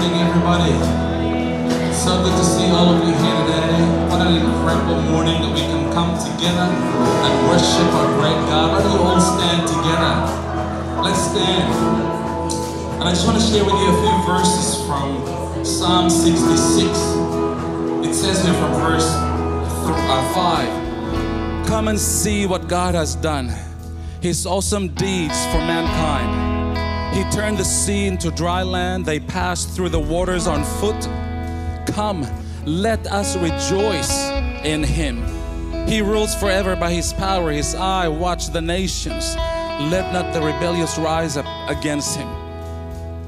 morning, everybody. So good to see all of you here today. What an incredible morning that we can come together and worship our great God. Why don't all stand together? Let's stand. And I just want to share with you a few verses from Psalm 66. It says here from verse uh, 5 Come and see what God has done, His awesome deeds for mankind. He turned the sea into dry land, they passed through the waters on foot. Come, let us rejoice in Him. He rules forever by His power, His eye watch the nations. Let not the rebellious rise up against Him.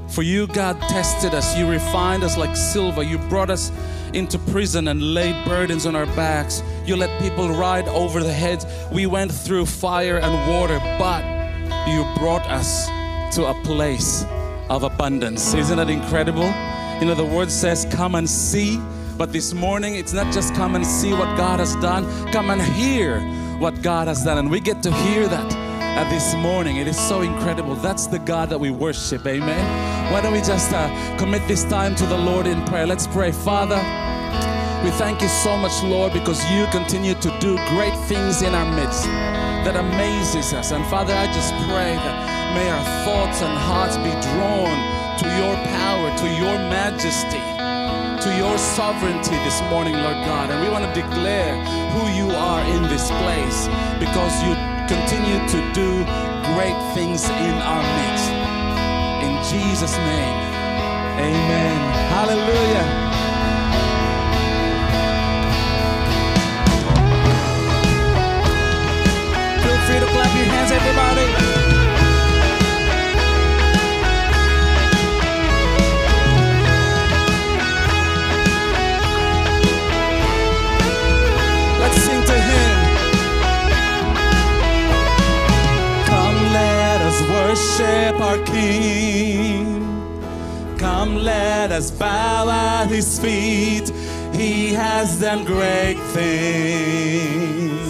For you, God, tested us. You refined us like silver. You brought us into prison and laid burdens on our backs. You let people ride over the heads. We went through fire and water, but you brought us to a place of abundance. Isn't that incredible? You know, the word says, Come and see. But this morning, it's not just come and see what God has done, come and hear what God has done. And we get to hear that uh, this morning. It is so incredible. That's the God that we worship. Amen. Why don't we just uh, commit this time to the Lord in prayer? Let's pray. Father, we thank you so much, Lord, because you continue to do great things in our midst that amazes us. And Father, I just pray that may our thoughts and hearts be drawn to your power, to your majesty, to your sovereignty this morning, Lord God. And we want to declare who you are in this place because you continue to do great things in our midst. In Jesus' name, amen. Hallelujah. Feel free to clap your hands, everybody. Our King. Come, let us bow at his feet. He has done great things.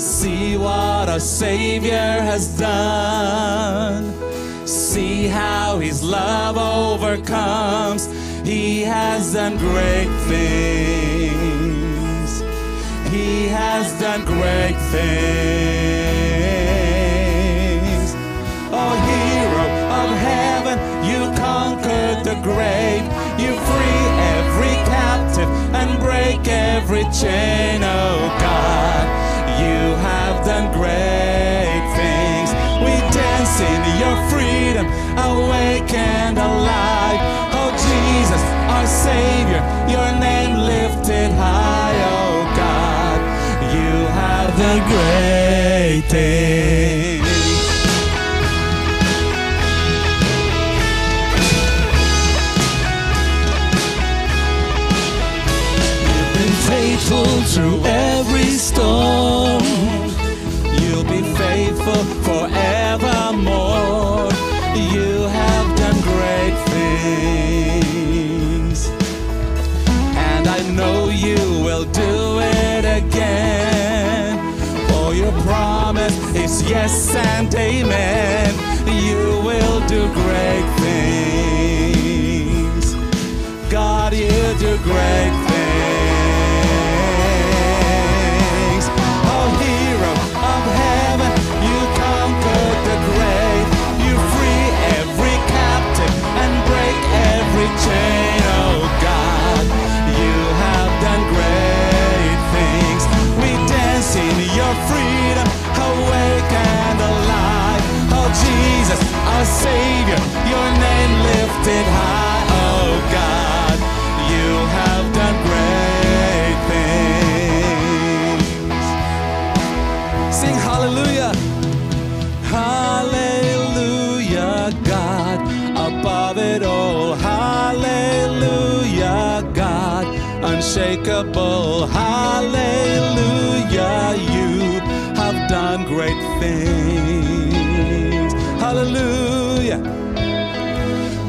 See what our Savior has done. See how his love overcomes. He has done great things. He has done great things. The grave. You free every captive and break every chain, oh God. You have done great things. We dance in your freedom, awake and alive. Oh Jesus, our Savior, your name lifted high, oh God. You have done great things. Through every storm. You'll be faithful forevermore. You have done great things. And I know you will do it again. For your promise is yes and amen. You will do great things. God, you do great things. Savior, your name lifted high. Unshakable. Hallelujah, you have done great things. Hallelujah.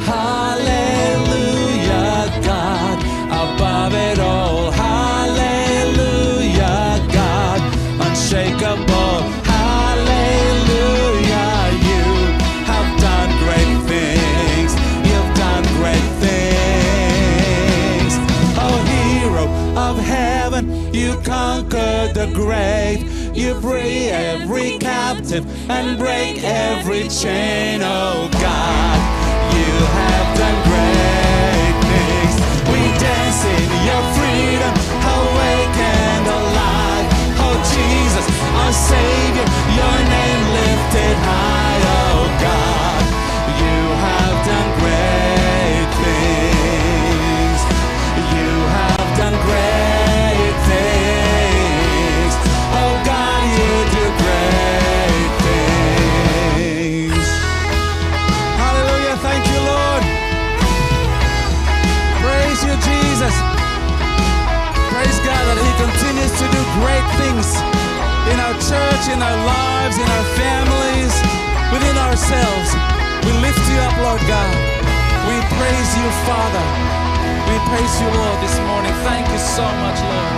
Hallelujah, God, above it all. The grave. You free every captive and break every chain, oh God. You have done great things. We dance in your freedom, awake and alive. Oh Jesus, our Savior, your name things in our church, in our lives, in our families, within ourselves. We lift you up, Lord God. We praise you, Father. We praise you, Lord, this morning. Thank you so much, Lord.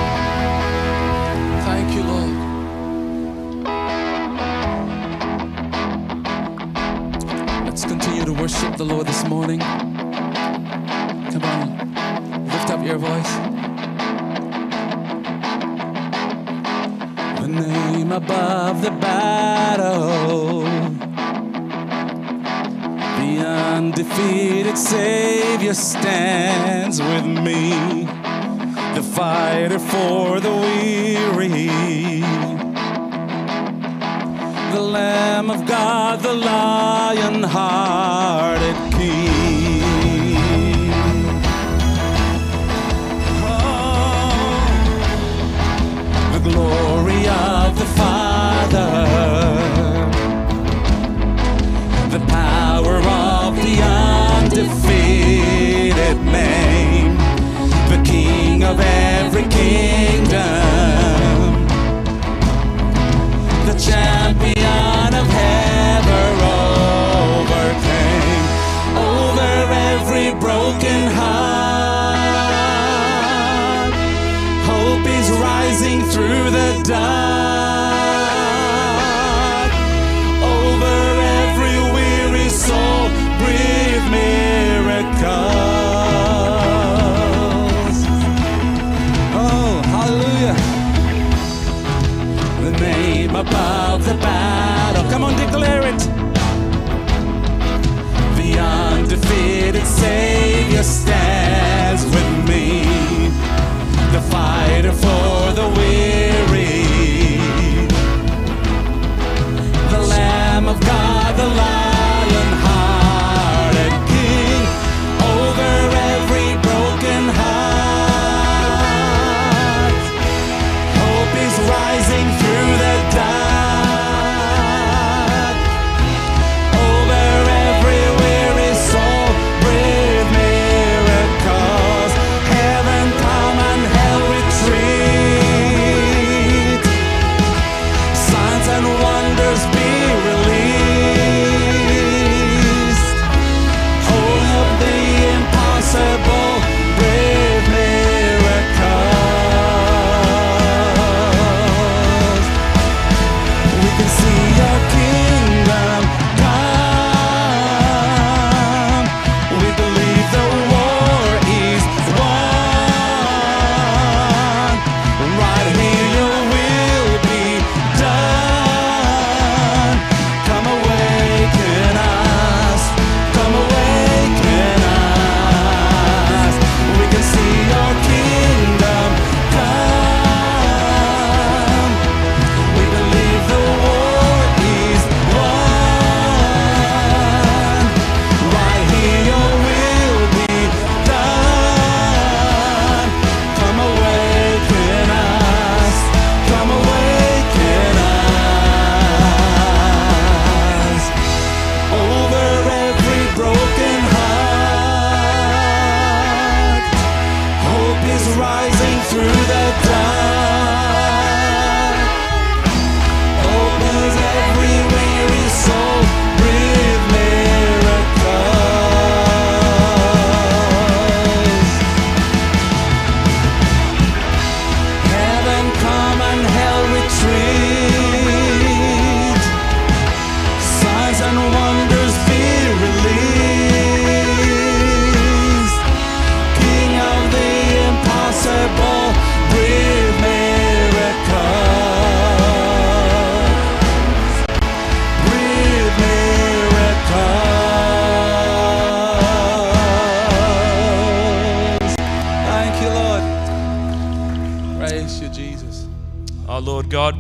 Thank you, Lord. Let's continue to worship the Lord this morning. Come on, lift up your voice. Above the battle, the undefeated Savior stands with me, the fighter for the weary. The Lamb of God, the lion hearted champion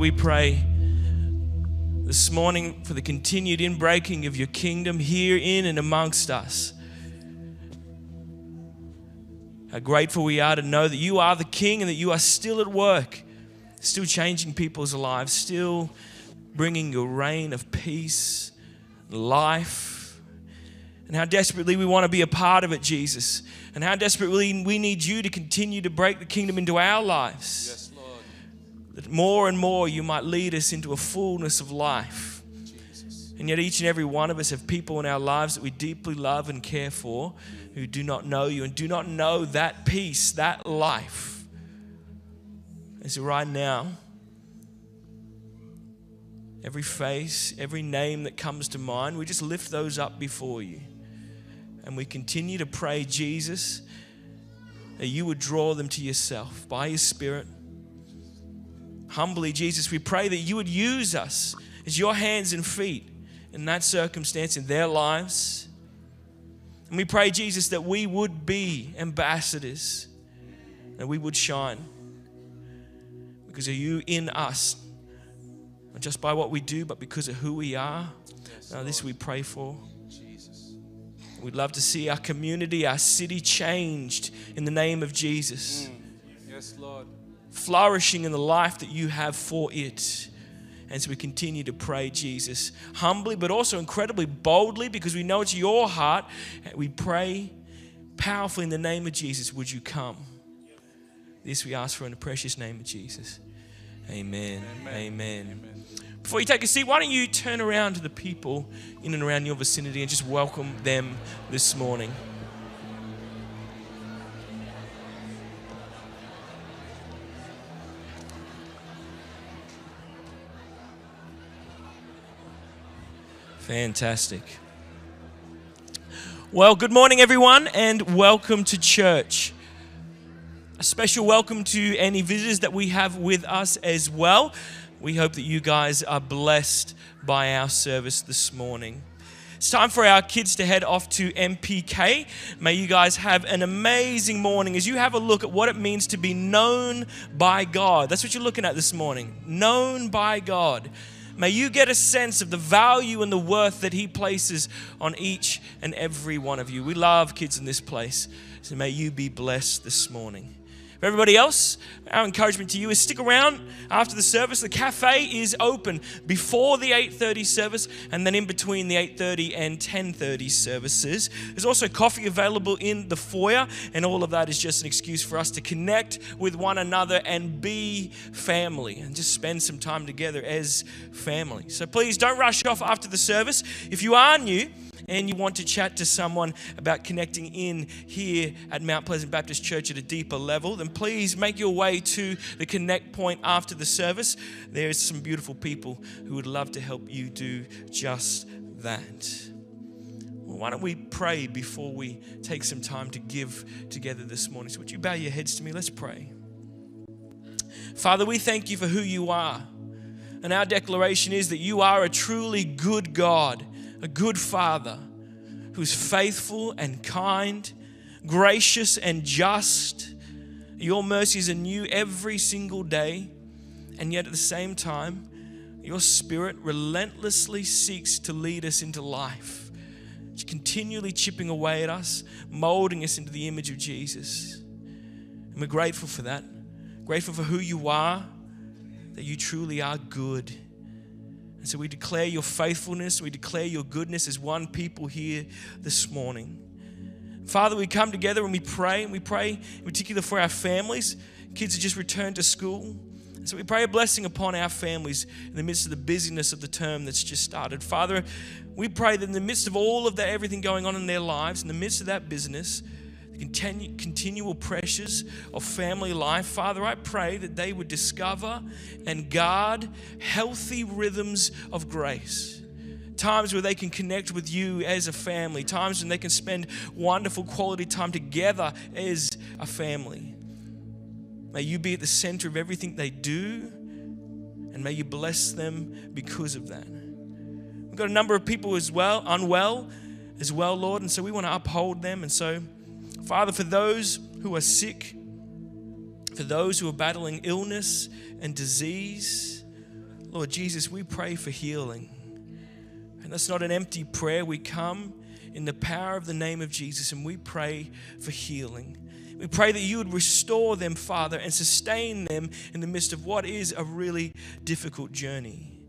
we pray this morning for the continued inbreaking of your kingdom here in and amongst us. How grateful we are to know that you are the King and that you are still at work, still changing people's lives, still bringing your reign of peace, life, and how desperately we want to be a part of it, Jesus, and how desperately we need you to continue to break the kingdom into our lives. Yes. That more and more you might lead us into a fullness of life. And yet, each and every one of us have people in our lives that we deeply love and care for who do not know you and do not know that peace, that life. And so, right now, every face, every name that comes to mind, we just lift those up before you. And we continue to pray, Jesus, that you would draw them to yourself by your Spirit. Humbly, Jesus, we pray that you would use us as your hands and feet in that circumstance in their lives. And we pray, Jesus, that we would be ambassadors, and we would shine because of you in us, not just by what we do, but because of who we are. Now, this we pray for. Jesus. We'd love to see our community, our city changed in the name of Jesus, mm. Yes, Lord. Flourishing in the life that you have for it. And so we continue to pray, Jesus, humbly, but also incredibly boldly because we know it's your heart. We pray powerfully in the name of Jesus, would you come? This we ask for in the precious name of Jesus. Amen. Amen. Before you take a seat, why don't you turn around to the people in and around your vicinity and just welcome them this morning? Fantastic. Well, good morning, everyone, and welcome to church. A special welcome to any visitors that we have with us as well. We hope that you guys are blessed by our service this morning. It's time for our kids to head off to MPK. May you guys have an amazing morning as you have a look at what it means to be known by God. That's what you're looking at this morning. Known by God. May you get a sense of the value and the worth that He places on each and every one of you. We love kids in this place, so may you be blessed this morning. For everybody else, our encouragement to you is stick around after the service. The cafe is open before the 8:30 service and then in between the 8:30 and 10:30 services. There's also coffee available in the foyer and all of that is just an excuse for us to connect with one another and be family and just spend some time together as family. So please don't rush off after the service. If you are new, and you want to chat to someone about connecting in here at Mount Pleasant Baptist Church at a deeper level, then please make your way to the connect point after the service. There's some beautiful people who would love to help you do just that. Well, why don't we pray before we take some time to give together this morning? So, would you bow your heads to me? Let's pray. Father, we thank you for who you are. And our declaration is that you are a truly good God, a good Father who's faithful and kind, gracious and just. Your mercies are new every single day. And yet at the same time, your Spirit relentlessly seeks to lead us into life, continually chipping away at us, molding us into the image of Jesus. And we're grateful for that. Grateful for who you are, that you truly are good. And so we declare your faithfulness, we declare your goodness as one people here this morning. Father, we come together and we pray, and we pray in particular for our families. Kids have just returned to school. So we pray a blessing upon our families in the midst of the busyness of the term that's just started. Father, we pray that in the midst of all of that, everything going on in their lives, in the midst of that business, continu- continual pressures of family life, Father, I pray that they would discover and guard healthy rhythms of grace. Times where they can connect with you as a family, times when they can spend wonderful quality time together as a family. May you be at the center of everything they do, and may you bless them because of that. We've got a number of people as well, unwell as well, Lord, and so we want to uphold them. And so, Father, for those who are sick, for those who are battling illness and disease, Lord Jesus, we pray for healing. And that's not an empty prayer. We come in the power of the name of Jesus and we pray for healing. We pray that you would restore them, Father, and sustain them in the midst of what is a really difficult journey.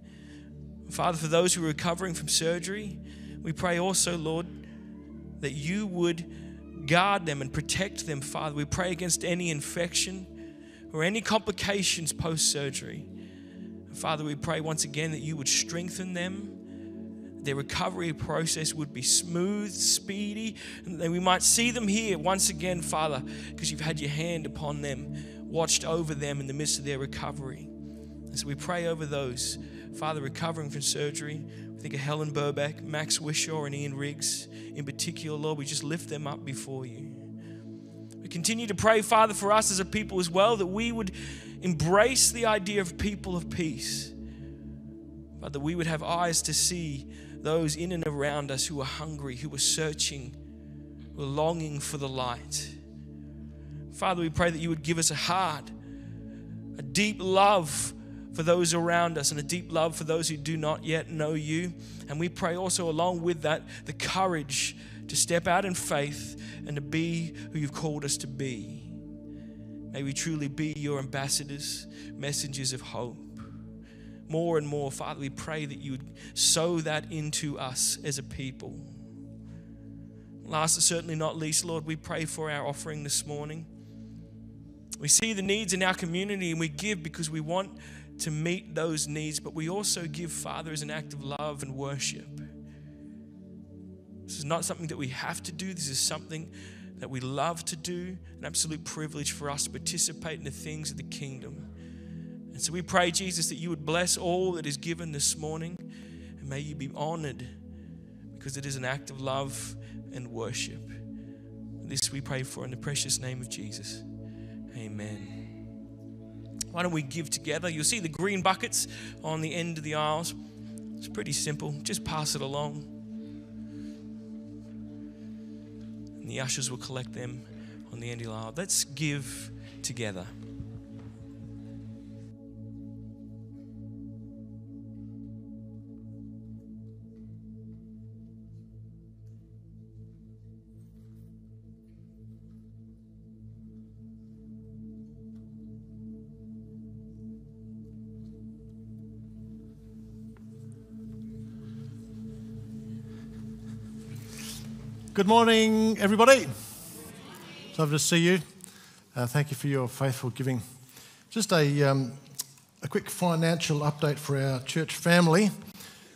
Father, for those who are recovering from surgery, we pray also, Lord, that you would guard them and protect them, Father. We pray against any infection or any complications post surgery. Father, we pray once again that you would strengthen them their recovery process would be smooth, speedy, and that we might see them here once again, Father, because you've had your hand upon them, watched over them in the midst of their recovery. And so we pray over those, Father, recovering from surgery. Think of Helen Burback, Max Wishaw, and Ian Riggs in particular, Lord. We just lift them up before you. We continue to pray, Father, for us as a people as well, that we would embrace the idea of people of peace. But that we would have eyes to see those in and around us who are hungry, who are searching, who are longing for the light. Father, we pray that you would give us a heart, a deep love for those around us, and a deep love for those who do not yet know you. And we pray also, along with that, the courage to step out in faith and to be who you've called us to be. May we truly be your ambassadors, messengers of hope more and more, Father, we pray that you would sow that into us as a people. Last, but certainly not least, Lord, we pray for our offering this morning. We see the needs in our community and we give because we want to meet those needs, but we also give, Father, as an act of love and worship. This is not something that we have to do, this is something that we love to do, an absolute privilege for us to participate in the things of the kingdom. And so we pray, Jesus, that you would bless all that is given this morning. And may you be honored because it is an act of love and worship. This we pray for in the precious name of Jesus. Amen. Why don't we give together? You'll see the green buckets on the end of the aisles. It's pretty simple. Just pass it along. And the ushers will collect them on the end of the aisle. Let's give together. Good morning, everybody. It's lovely to see you. Uh, thank you for your faithful giving. Just a, um, a quick financial update for our church family.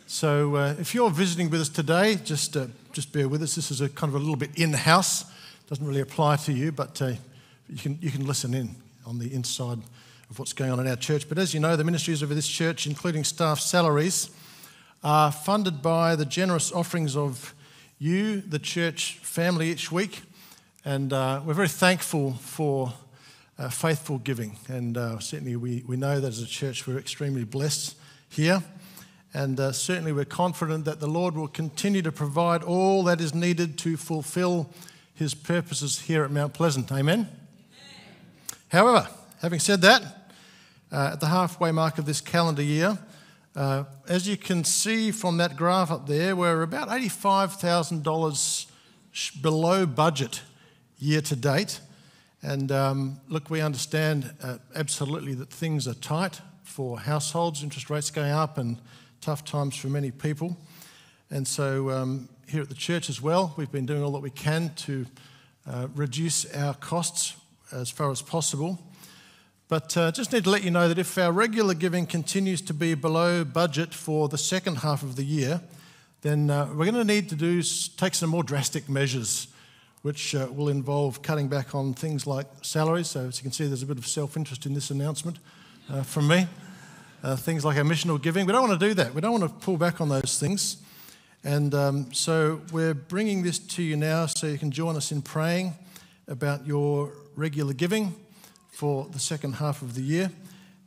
So, uh, if you're visiting with us today, just uh, just bear with us. This is a kind of a little bit in-house. Doesn't really apply to you, but uh, you can you can listen in on the inside of what's going on in our church. But as you know, the ministries of this church, including staff salaries, are funded by the generous offerings of you, the church family, each week. And uh, we're very thankful for uh, faithful giving. And uh, certainly we, we know that as a church we're extremely blessed here. And uh, certainly we're confident that the Lord will continue to provide all that is needed to fulfill his purposes here at Mount Pleasant. Amen? Amen. However, having said that, uh, at the halfway mark of this calendar year, uh, as you can see from that graph up there, we're about $85,000 below budget year to date. And um, look, we understand uh, absolutely that things are tight for households, interest rates going up, and tough times for many people. And so, um, here at the church as well, we've been doing all that we can to uh, reduce our costs as far as possible. But uh, just need to let you know that if our regular giving continues to be below budget for the second half of the year, then uh, we're going to need to do take some more drastic measures, which uh, will involve cutting back on things like salaries. So as you can see, there's a bit of self-interest in this announcement uh, from me. Uh, things like our missional giving. We don't want to do that. We don't want to pull back on those things. And um, so we're bringing this to you now so you can join us in praying about your regular giving for the second half of the year,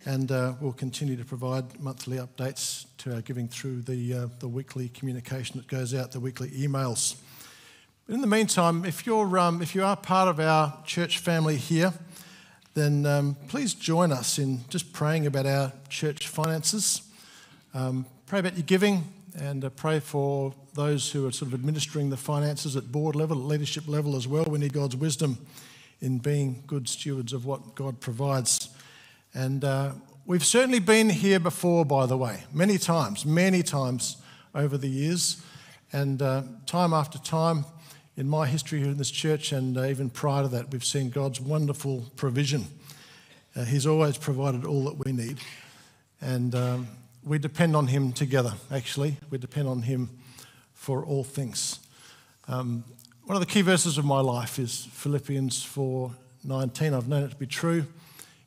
and uh, we'll continue to provide monthly updates to our giving through the, uh, the weekly communication that goes out, the weekly emails. But in the meantime, if, you're, um, if you are part of our church family here, then um, please join us in just praying about our church finances. Um, pray about your giving and uh, pray for those who are sort of administering the finances at board level, at leadership level as well. We need God's wisdom in being good stewards of what God provides. And uh, we've certainly been here before, by the way, many times, many times over the years. And uh, time after time in my history here in this church, and uh, even prior to that, we've seen God's wonderful provision. Uh, he's always provided all that we need. And um, we depend on Him together, actually. We depend on Him for all things. Um, one of the key verses of my life is Philippians 4:19. I've known it to be true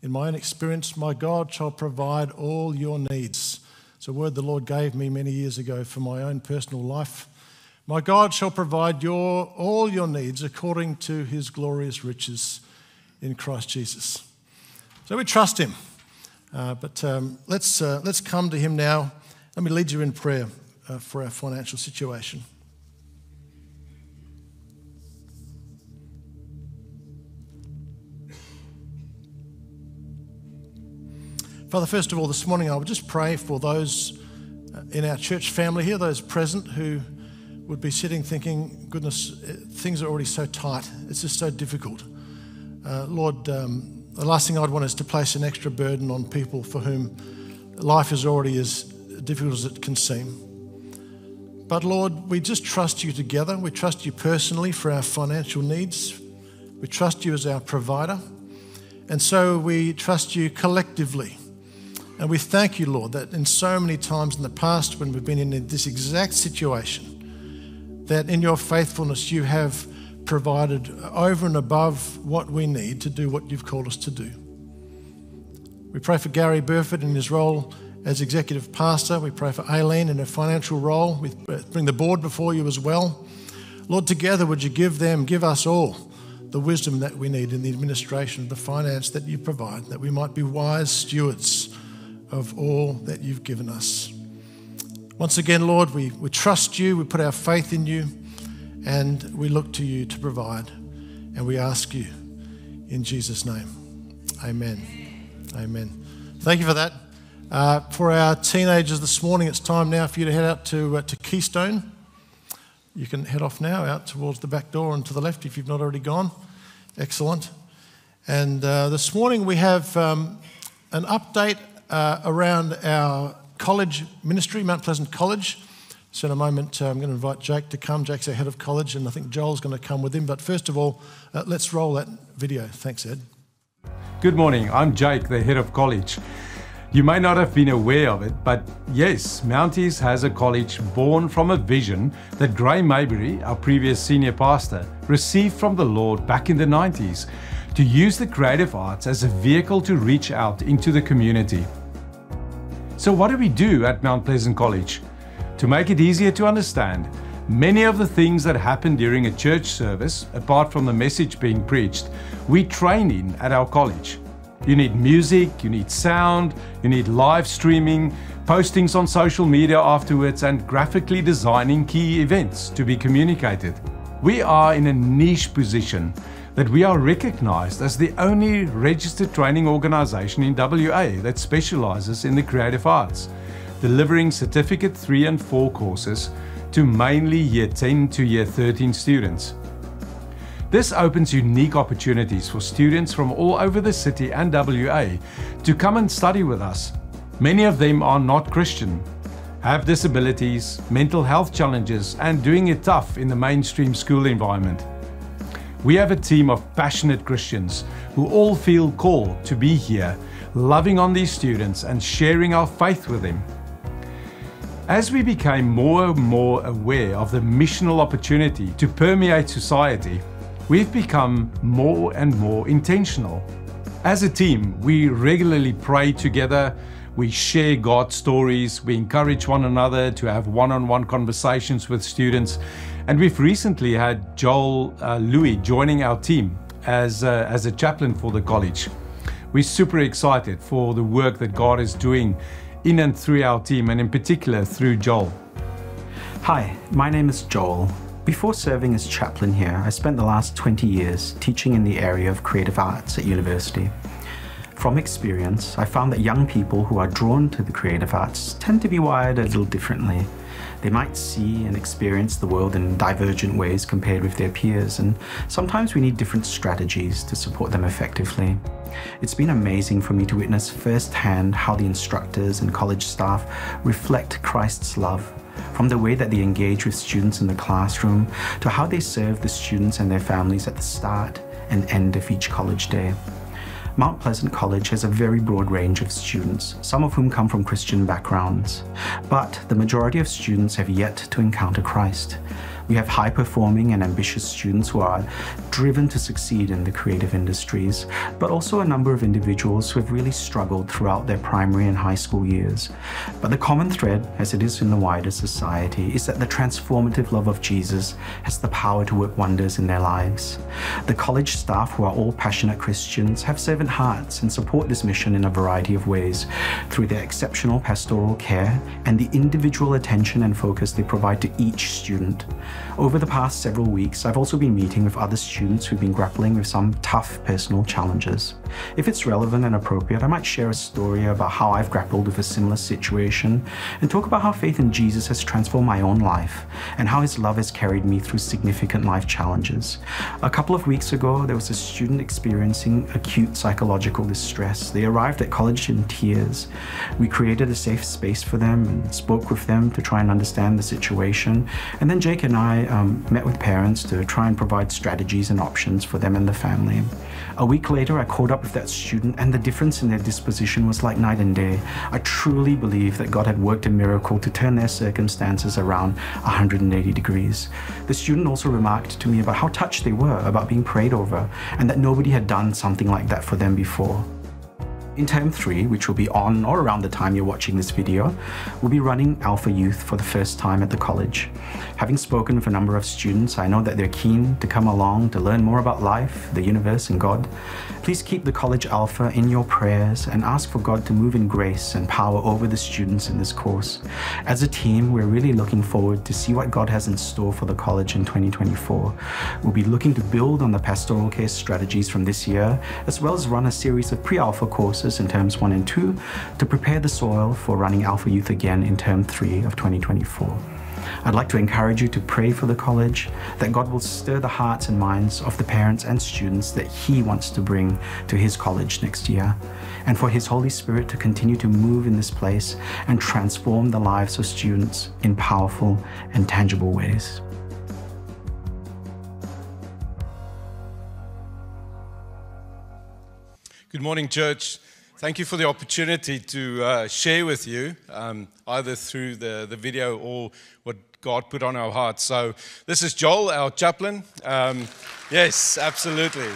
in my own experience. My God shall provide all your needs. It's a word the Lord gave me many years ago for my own personal life. My God shall provide your, all your needs according to his glorious riches in Christ Jesus. So we trust him. Uh, but um, let's, uh, let's come to him now. Let me lead you in prayer uh, for our financial situation. Father, first of all, this morning I would just pray for those uh, in our church family here, those present who would be sitting thinking, goodness, uh, things are already so tight. It's just so difficult. Uh, Lord, um, the last thing I'd want is to place an extra burden on people for whom life is already as difficult as it can seem. But Lord, we just trust you together. We trust you personally for our financial needs. We trust you as our provider. And so we trust you collectively. And we thank you, Lord, that in so many times in the past when we've been in this exact situation, that in your faithfulness you have provided over and above what we need to do what you've called us to do. We pray for Gary Burford in his role as executive pastor. We pray for Aileen in her financial role. We bring the board before you as well. Lord, together would you give them, give us all the wisdom that we need in the administration of the finance that you provide, that we might be wise stewards of all that you've given us. Once again, Lord, we, we trust you, we put our faith in you, and we look to you to provide. And we ask you in Jesus' name. Amen. Amen. Thank you for that. Uh, for our teenagers this morning, it's time now for you to head out to, uh, to Keystone. You can head off now out towards the back door and to the left if you've not already gone. Excellent. And uh, this morning we have um, an update uh, around our college ministry, Mount Pleasant College. So, in a moment, uh, I'm going to invite Jake to come. Jake's our head of college, and I think Joel's going to come with him. But first of all, uh, let's roll that video. Thanks, Ed. Good morning. I'm Jake, the head of college. You may not have been aware of it, but yes, Mounties has a college born from a vision that Gray Maybury, our previous senior pastor, received from the Lord back in the 90s to use the creative arts as a vehicle to reach out into the community. So, what do we do at Mount Pleasant College? To make it easier to understand, many of the things that happen during a church service, apart from the message being preached, we train in at our college. You need music, you need sound, you need live streaming, postings on social media afterwards, and graphically designing key events to be communicated. We are in a niche position that we are recognized as the only registered training organization in WA that specializes in the creative arts, delivering certificate 3 and 4 courses to mainly year 10 to year 13 students. This opens unique opportunities for students from all over the city and WA to come and study with us. Many of them are not Christian, have disabilities, mental health challenges, and doing it tough in the mainstream school environment. We have a team of passionate Christians who all feel called to be here, loving on these students and sharing our faith with them. As we became more and more aware of the missional opportunity to permeate society, we've become more and more intentional. As a team, we regularly pray together, we share God's stories, we encourage one another to have one on one conversations with students, and we've recently had Joel uh, Louis joining our team as, uh, as a chaplain for the college. We're super excited for the work that God is doing in and through our team, and in particular through Joel. Hi, my name is Joel. Before serving as chaplain here, I spent the last 20 years teaching in the area of creative arts at university. From experience, I found that young people who are drawn to the creative arts tend to be wired a little differently. They might see and experience the world in divergent ways compared with their peers, and sometimes we need different strategies to support them effectively. It's been amazing for me to witness firsthand how the instructors and college staff reflect Christ's love from the way that they engage with students in the classroom to how they serve the students and their families at the start and end of each college day. Mount Pleasant College has a very broad range of students, some of whom come from Christian backgrounds. But the majority of students have yet to encounter Christ. We have high performing and ambitious students who are driven to succeed in the creative industries, but also a number of individuals who have really struggled throughout their primary and high school years. But the common thread, as it is in the wider society, is that the transformative love of Jesus has the power to work wonders in their lives. The college staff, who are all passionate Christians, have servant hearts and support this mission in a variety of ways through their exceptional pastoral care and the individual attention and focus they provide to each student. Over the past several weeks, I've also been meeting with other students who've been grappling with some tough personal challenges. If it's relevant and appropriate, I might share a story about how I've grappled with a similar situation and talk about how faith in Jesus has transformed my own life and how his love has carried me through significant life challenges. A couple of weeks ago, there was a student experiencing acute psychological distress. They arrived at college in tears. We created a safe space for them and spoke with them to try and understand the situation. And then Jake and I um, met with parents to try and provide strategies and options for them and the family. A week later, I caught up with that student, and the difference in their disposition was like night and day. I truly believe that God had worked a miracle to turn their circumstances around 180 degrees. The student also remarked to me about how touched they were about being prayed over, and that nobody had done something like that for them before. In term three, which will be on or around the time you're watching this video, we'll be running Alpha Youth for the first time at the college. Having spoken with a number of students, I know that they're keen to come along to learn more about life, the universe, and God. Please keep the College Alpha in your prayers and ask for God to move in grace and power over the students in this course. As a team, we're really looking forward to see what God has in store for the college in 2024. We'll be looking to build on the pastoral care strategies from this year, as well as run a series of pre-alpha courses in terms one and two to prepare the soil for running Alpha Youth again in term three of 2024. I'd like to encourage you to pray for the college, that God will stir the hearts and minds of the parents and students that He wants to bring to His college next year, and for His Holy Spirit to continue to move in this place and transform the lives of students in powerful and tangible ways. Good morning, church. Thank you for the opportunity to uh, share with you, um, either through the, the video or what God put on our hearts. So, this is Joel, our chaplain. Um, yes, absolutely.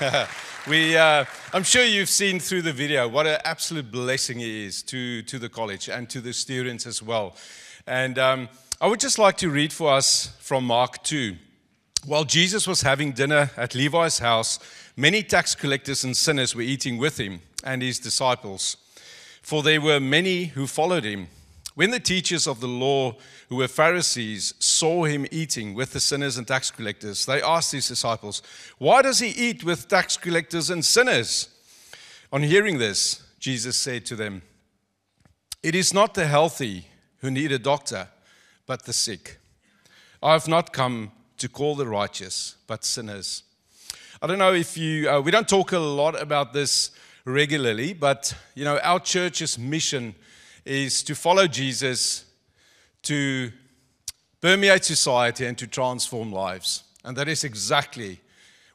we, uh, I'm sure you've seen through the video what an absolute blessing it is to, to the college and to the students as well. And um, I would just like to read for us from Mark 2. While Jesus was having dinner at Levi's house, many tax collectors and sinners were eating with him and his disciples, for there were many who followed him. When the teachers of the law, who were Pharisees, saw him eating with the sinners and tax collectors, they asked his disciples, Why does he eat with tax collectors and sinners? On hearing this, Jesus said to them, It is not the healthy who need a doctor, but the sick. I have not come to call the righteous, but sinners. I don't know if you, uh, we don't talk a lot about this regularly, but you know, our church's mission is to follow Jesus, to permeate society, and to transform lives. And that is exactly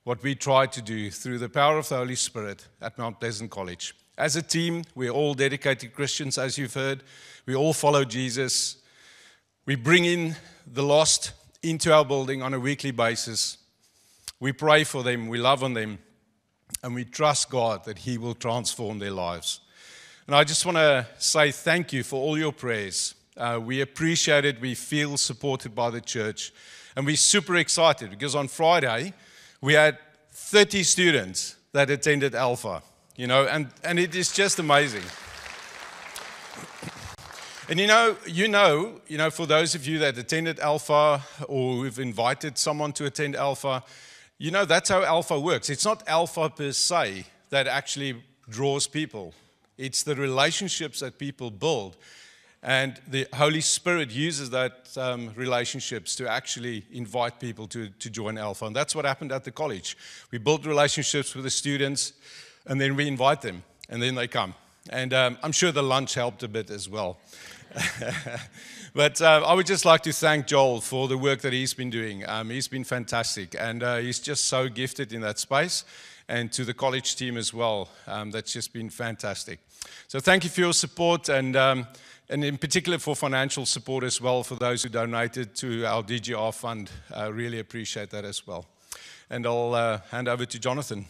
what we try to do through the power of the Holy Spirit at Mount Pleasant College. As a team, we're all dedicated Christians, as you've heard. We all follow Jesus. We bring in the lost into our building on a weekly basis. We pray for them, we love on them, and we trust God that He will transform their lives. And I just want to say thank you for all your prayers. Uh, we appreciate it. We feel supported by the church. And we're super excited because on Friday, we had 30 students that attended Alpha, you know, and, and it is just amazing. And you know, you know, you know, for those of you that attended Alpha or who've invited someone to attend Alpha, you know that's how Alpha works. It's not Alpha per se that actually draws people. It's the relationships that people build. And the Holy Spirit uses that um, relationships to actually invite people to, to join Alpha. And that's what happened at the college. We built relationships with the students, and then we invite them, and then they come. And um, I'm sure the lunch helped a bit as well. but uh, I would just like to thank Joel for the work that he's been doing. Um, he's been fantastic, and uh, he's just so gifted in that space. And to the college team as well, um, that's just been fantastic. So thank you for your support, and, um, and in particular for financial support as well for those who donated to our DGR fund. I really appreciate that as well. And I'll uh, hand over to Jonathan.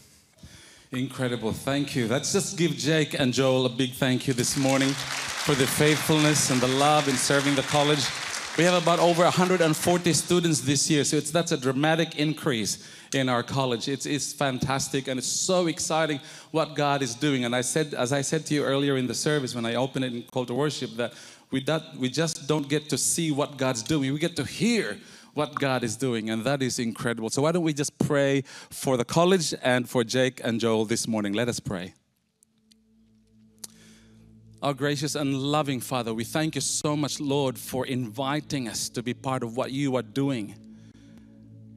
Incredible. Thank you. Let's just give Jake and Joel a big thank you this morning for the faithfulness and the love in serving the college. We have about over 140 students this year, so it's, that's a dramatic increase in our college. It's, it's fantastic and it's so exciting what God is doing. And I said, as I said to you earlier in the service when I opened it in call to worship, that we, that we just don't get to see what God's doing. We get to hear what God is doing, and that is incredible. So, why don't we just pray for the college and for Jake and Joel this morning? Let us pray. Our gracious and loving Father, we thank you so much, Lord, for inviting us to be part of what you are doing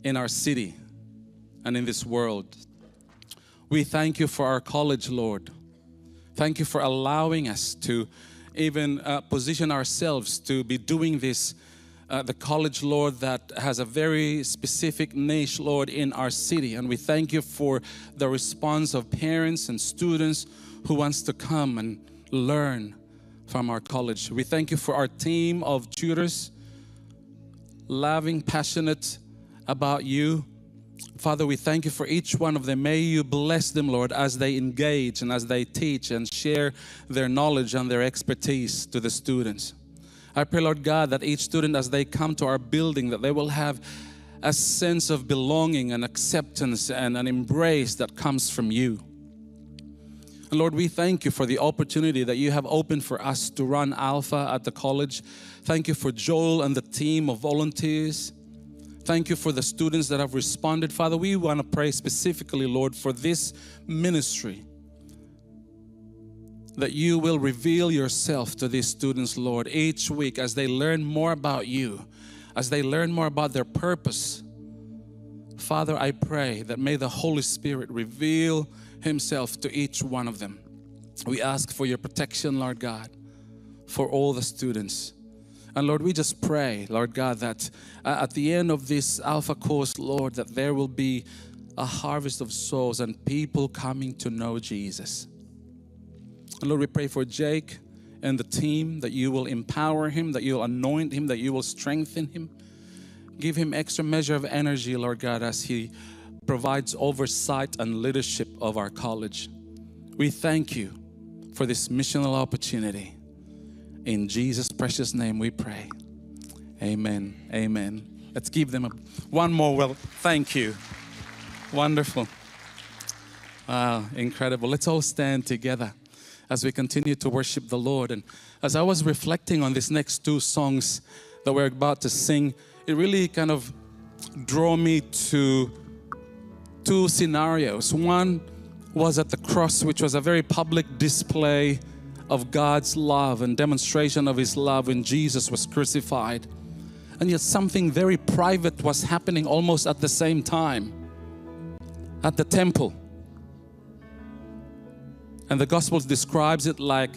in our city and in this world. We thank you for our college, Lord. Thank you for allowing us to even uh, position ourselves to be doing this uh, the college, Lord, that has a very specific niche, Lord, in our city. And we thank you for the response of parents and students who wants to come and learn from our college. We thank you for our team of tutors, loving, passionate about you. Father, we thank you for each one of them. May you bless them, Lord, as they engage and as they teach and share their knowledge and their expertise to the students. I pray, Lord God, that each student, as they come to our building, that they will have a sense of belonging and acceptance and an embrace that comes from you. And Lord, we thank you for the opportunity that you have opened for us to run Alpha at the college. Thank you for Joel and the team of volunteers. Thank you for the students that have responded. Father, we want to pray specifically, Lord, for this ministry that you will reveal yourself to these students, Lord, each week as they learn more about you, as they learn more about their purpose. Father, I pray that may the Holy Spirit reveal Himself to each one of them. We ask for your protection, Lord God, for all the students. And Lord, we just pray, Lord God, that uh, at the end of this Alpha course, Lord, that there will be a harvest of souls and people coming to know Jesus. And Lord, we pray for Jake and the team that you will empower him, that you'll anoint him, that you will strengthen him. Give him extra measure of energy, Lord God, as he provides oversight and leadership of our college. We thank you for this missional opportunity. In Jesus' precious name we pray. Amen. Amen. Let's give them a, one more well, thank you. Wonderful. Wow, incredible. Let's all stand together as we continue to worship the Lord. And as I was reflecting on these next two songs that we're about to sing, it really kind of drew me to two scenarios. One was at the cross, which was a very public display of God's love and demonstration of His love when Jesus was crucified. And yet, something very private was happening almost at the same time at the temple. And the Gospels describes it like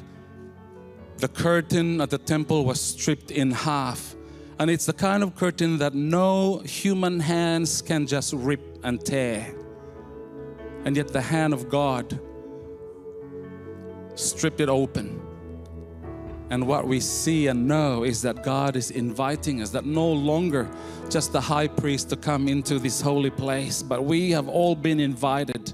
the curtain at the temple was stripped in half. And it's the kind of curtain that no human hands can just rip and tear. And yet the hand of God stripped it open. And what we see and know is that God is inviting us, that no longer just the high priest to come into this holy place, but we have all been invited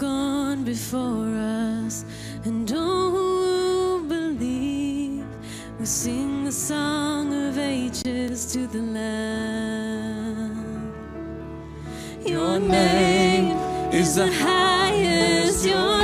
gone before us, and all who believe will sing the song of ages to the Lamb. Your name is the highest. Your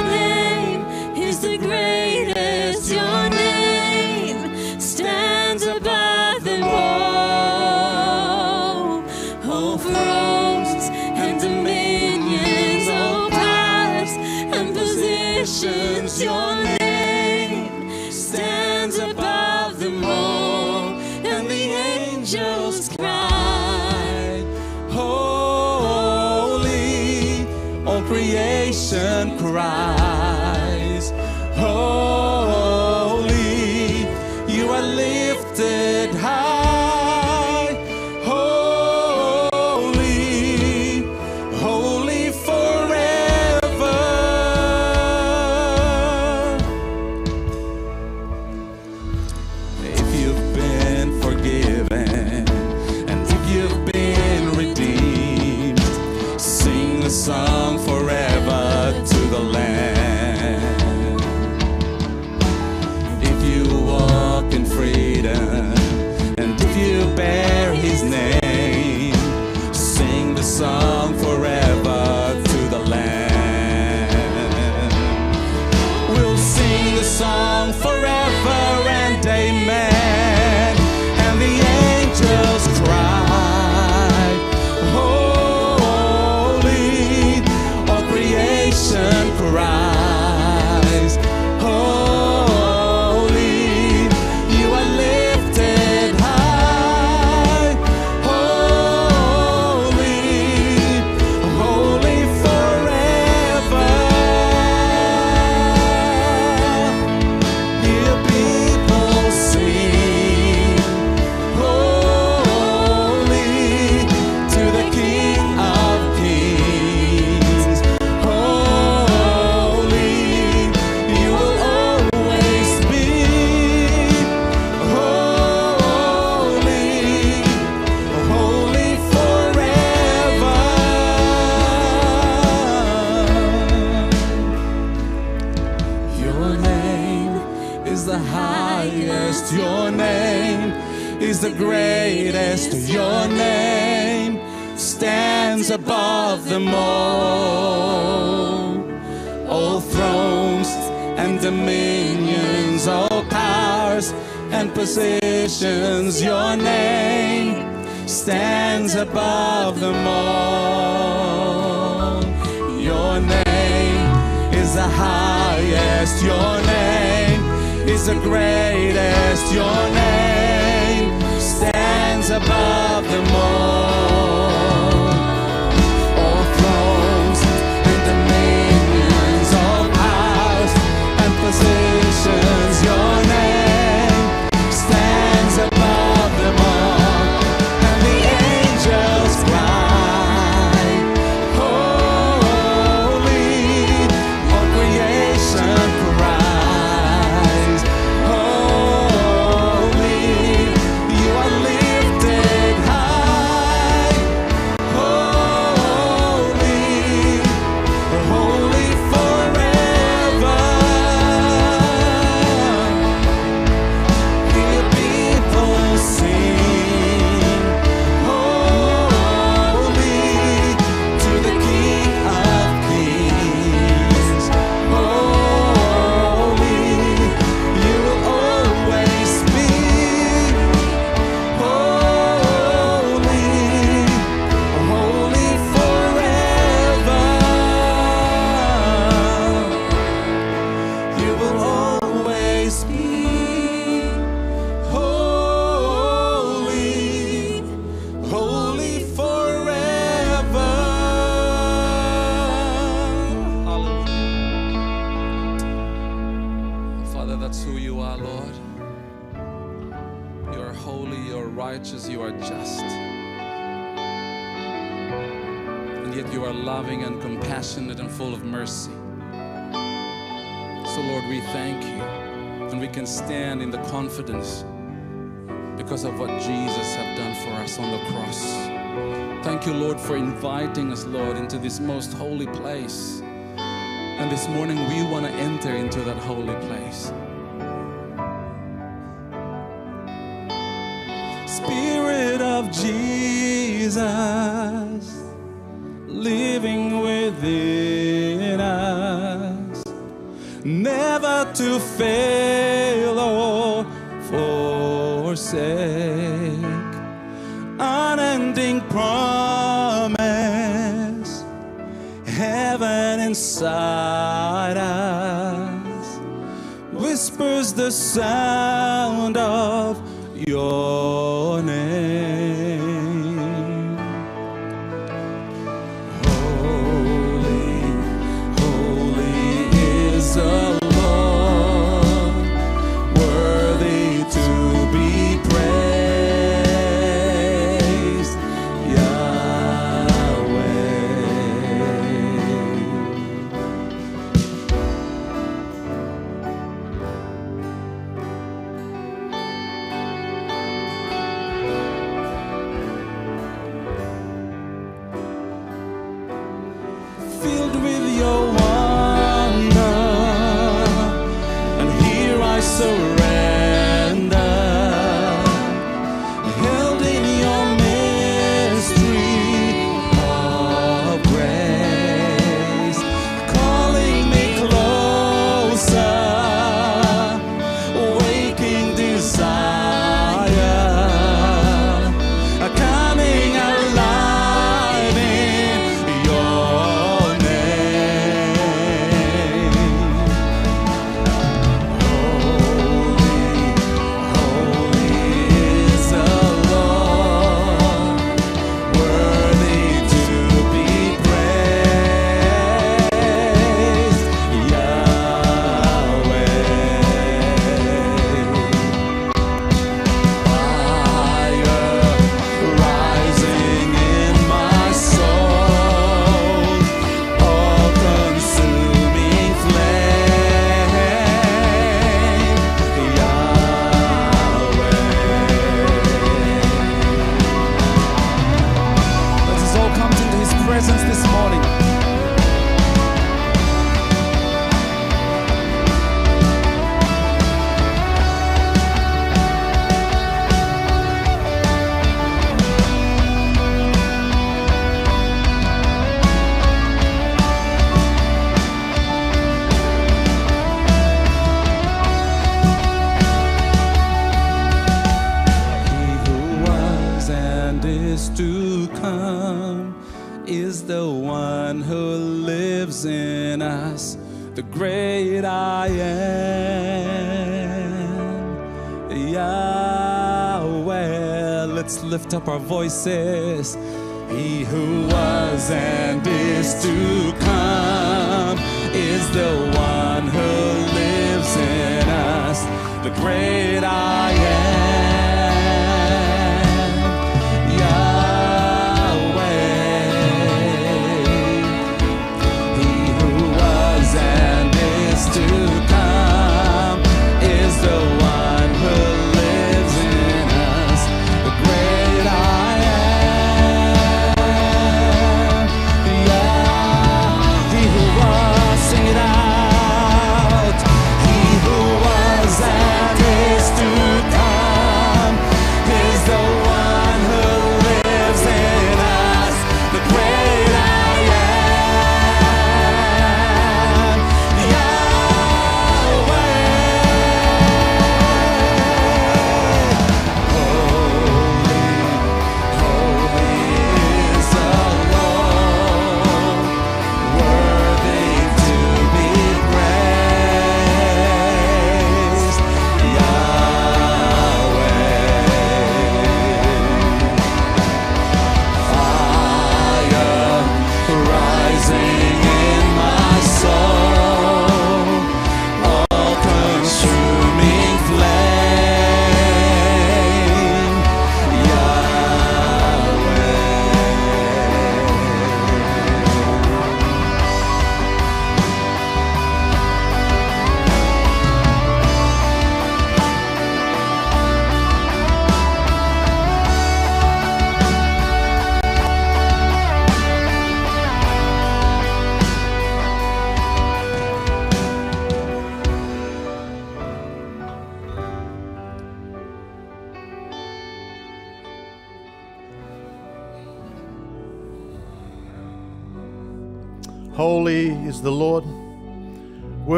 voices.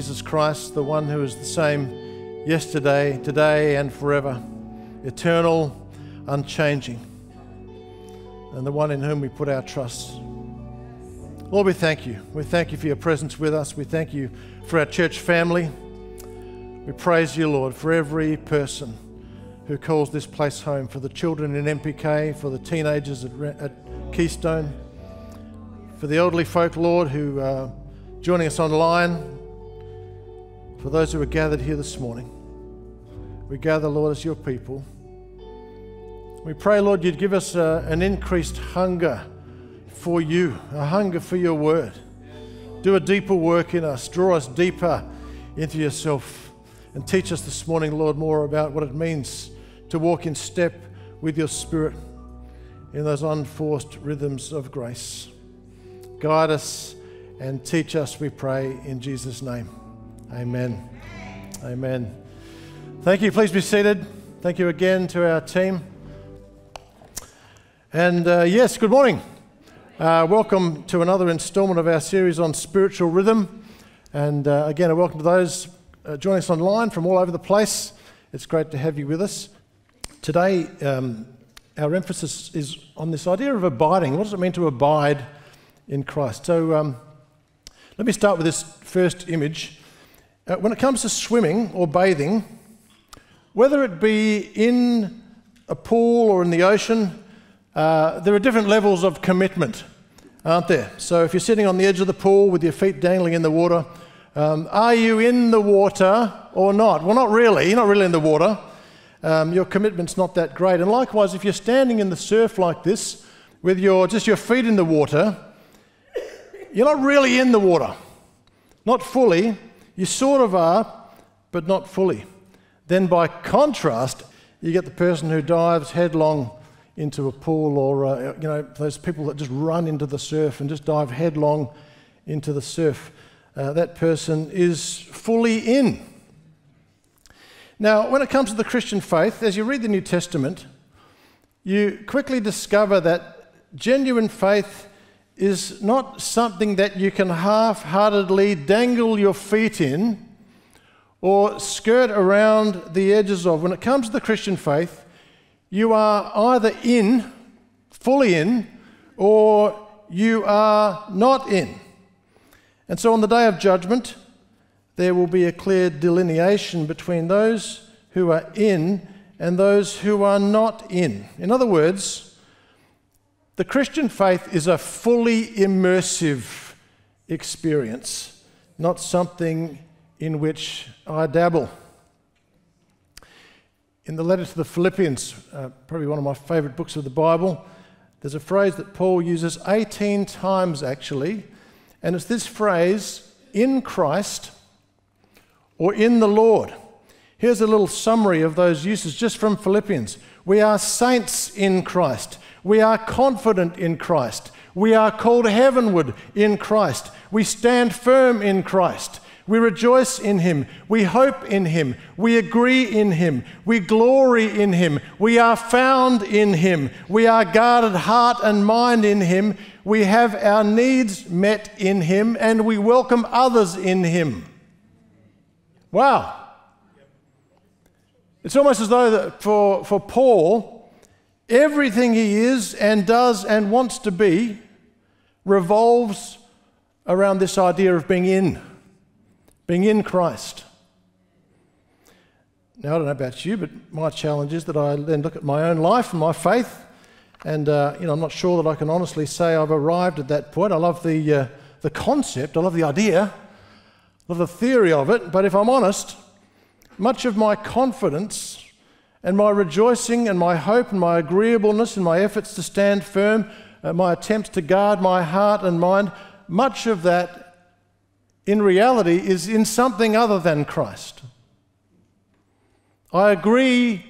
Jesus Christ, the one who is the same yesterday, today, and forever, eternal, unchanging, and the one in whom we put our trust. Lord, we thank you. We thank you for your presence with us. We thank you for our church family. We praise you, Lord, for every person who calls this place home, for the children in MPK, for the teenagers at, at Keystone, for the elderly folk, Lord, who are joining us online, for those who are gathered here this morning. We gather, Lord, as your people. We pray, Lord, you'd give us uh, an increased hunger for you, a hunger for your word. Do a deeper work in us, draw us deeper into yourself, and teach us this morning, Lord, more about what it means to walk in step with your spirit in those unforced rhythms of grace. Guide us and teach us, we pray, in Jesus' name. Amen. Amen. Thank you. Please be seated. Thank you again to our team. And uh, yes, good morning. Uh, welcome to another installment of our series on spiritual rhythm. And uh, again, a welcome to those uh, joining us online from all over the place. It's great to have you with us. Today, um, our emphasis is on this idea of abiding. What does it mean to abide in Christ? So, um, let me start with this first image. Uh, when it comes to swimming or bathing, whether it be in a pool or in the ocean, uh, there are different levels of commitment, aren't there? So if you're sitting on the edge of the pool with your feet dangling in the water, um, are you in the water or not? Well, not really. You're not really in the water. Um, your commitment's not that great. And likewise, if you're standing in the surf like this, with your just your feet in the water, you're not really in the water. Not fully. You sort of are, but not fully. Then, by contrast, you get the person who dives headlong into a pool, or uh, you know those people that just run into the surf and just dive headlong into the surf. Uh, that person is fully in. Now, when it comes to the Christian faith, as you read the New Testament, you quickly discover that genuine faith is not something that you can half heartedly dangle your feet in or skirt around the edges of. When it comes to the Christian faith, you are either in, fully in, or you are not in. And so on the day of judgment, there will be a clear delineation between those who are in and those who are not in. In other words, the Christian faith is a fully immersive experience, not something in which I dabble. In the letter to the Philippians, uh, probably one of my favourite books of the Bible, there's a phrase that Paul uses 18 times actually, and it's this phrase, in Christ or in the Lord. Here's a little summary of those uses just from Philippians. We are saints in Christ. We are confident in Christ. We are called heavenward in Christ. We stand firm in Christ. We rejoice in Him. We hope in Him. We agree in Him. We glory in Him. We are found in Him. We are guarded heart and mind in Him. We have our needs met in Him, and we welcome others in Him. Wow. It's almost as though that for, for Paul, everything he is and does and wants to be revolves around this idea of being in, being in Christ. Now, I don't know about you, but my challenge is that I then look at my own life and my faith, and uh, you know, I'm not sure that I can honestly say I've arrived at that point. I love the, uh, the concept, I love the idea, I love the theory of it, but if I'm honest, much of my confidence and my rejoicing and my hope and my agreeableness and my efforts to stand firm, uh, my attempts to guard my heart and mind, much of that in reality is in something other than Christ. I agree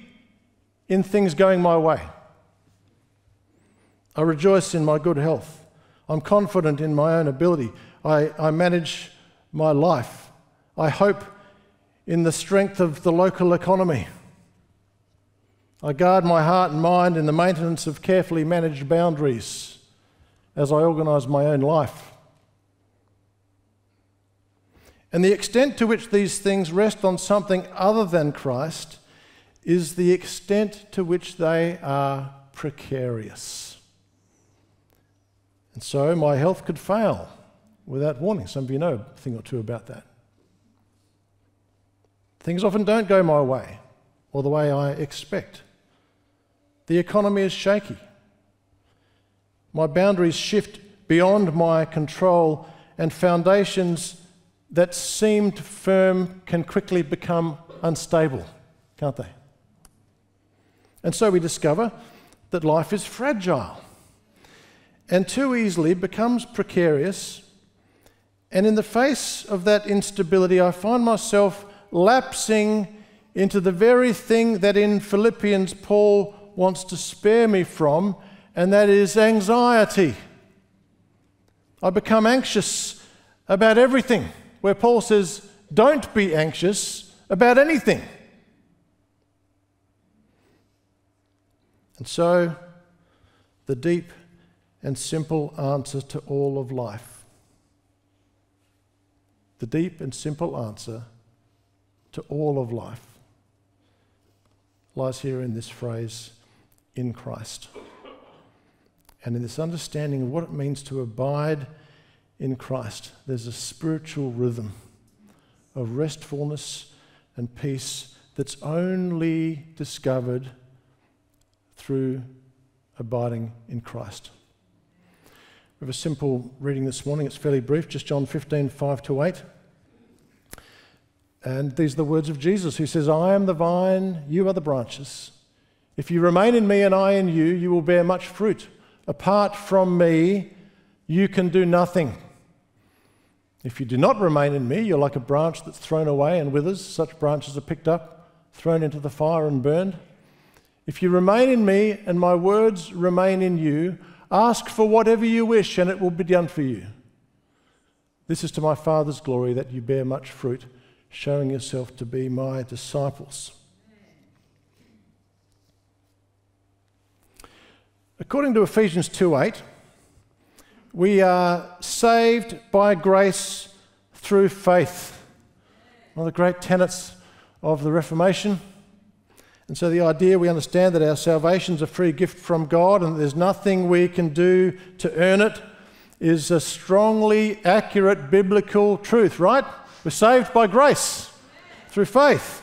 in things going my way. I rejoice in my good health. I'm confident in my own ability. I, I manage my life. I hope in the strength of the local economy. I guard my heart and mind in the maintenance of carefully managed boundaries as I organise my own life. And the extent to which these things rest on something other than Christ is the extent to which they are precarious. And so my health could fail without warning. Some of you know a thing or two about that. Things often don't go my way or the way I expect. The economy is shaky. My boundaries shift beyond my control, and foundations that seemed firm can quickly become unstable, can't they? And so we discover that life is fragile and too easily becomes precarious. And in the face of that instability, I find myself lapsing into the very thing that in Philippians Paul wants to spare me from, and that is anxiety. I become anxious about everything, where Paul says, don't be anxious about anything. And so, the deep and simple answer to all of life, the deep and simple answer to all of life lies here in this phrase, in Christ. And in this understanding of what it means to abide in Christ, there's a spiritual rhythm of restfulness and peace that's only discovered through abiding in Christ. We have a simple reading this morning. It's fairly brief, just John 15, 5 to 8. And these are the words of Jesus, who says, I am the vine, you are the branches. If you remain in me and I in you, you will bear much fruit. Apart from me, you can do nothing. If you do not remain in me, you're like a branch that's thrown away and withers. Such branches are picked up, thrown into the fire, and burned. If you remain in me and my words remain in you, ask for whatever you wish and it will be done for you. This is to my Father's glory that you bear much fruit showing yourself to be my disciples. According to Ephesians 2:8, we are saved by grace through faith. One of the great tenets of the Reformation. And so, the idea we understand that our salvation is a free gift from God and there's nothing we can do to earn it is a strongly accurate biblical truth, right? We're saved by grace through faith.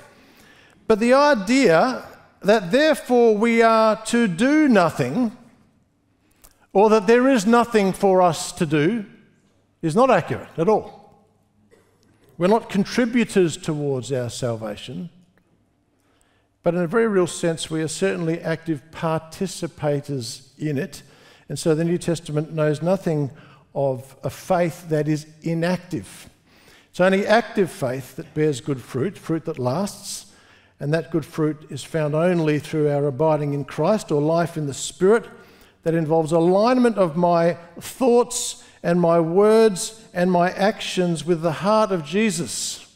But the idea that therefore we are to do nothing, or that there is nothing for us to do, is not accurate at all. We're not contributors towards our salvation, but in a very real sense, we are certainly active participators in it. And so the New Testament knows nothing of a faith that is inactive. It's only active faith that bears good fruit, fruit that lasts, and that good fruit is found only through our abiding in Christ or life in the Spirit that involves alignment of my thoughts and my words and my actions with the heart of Jesus.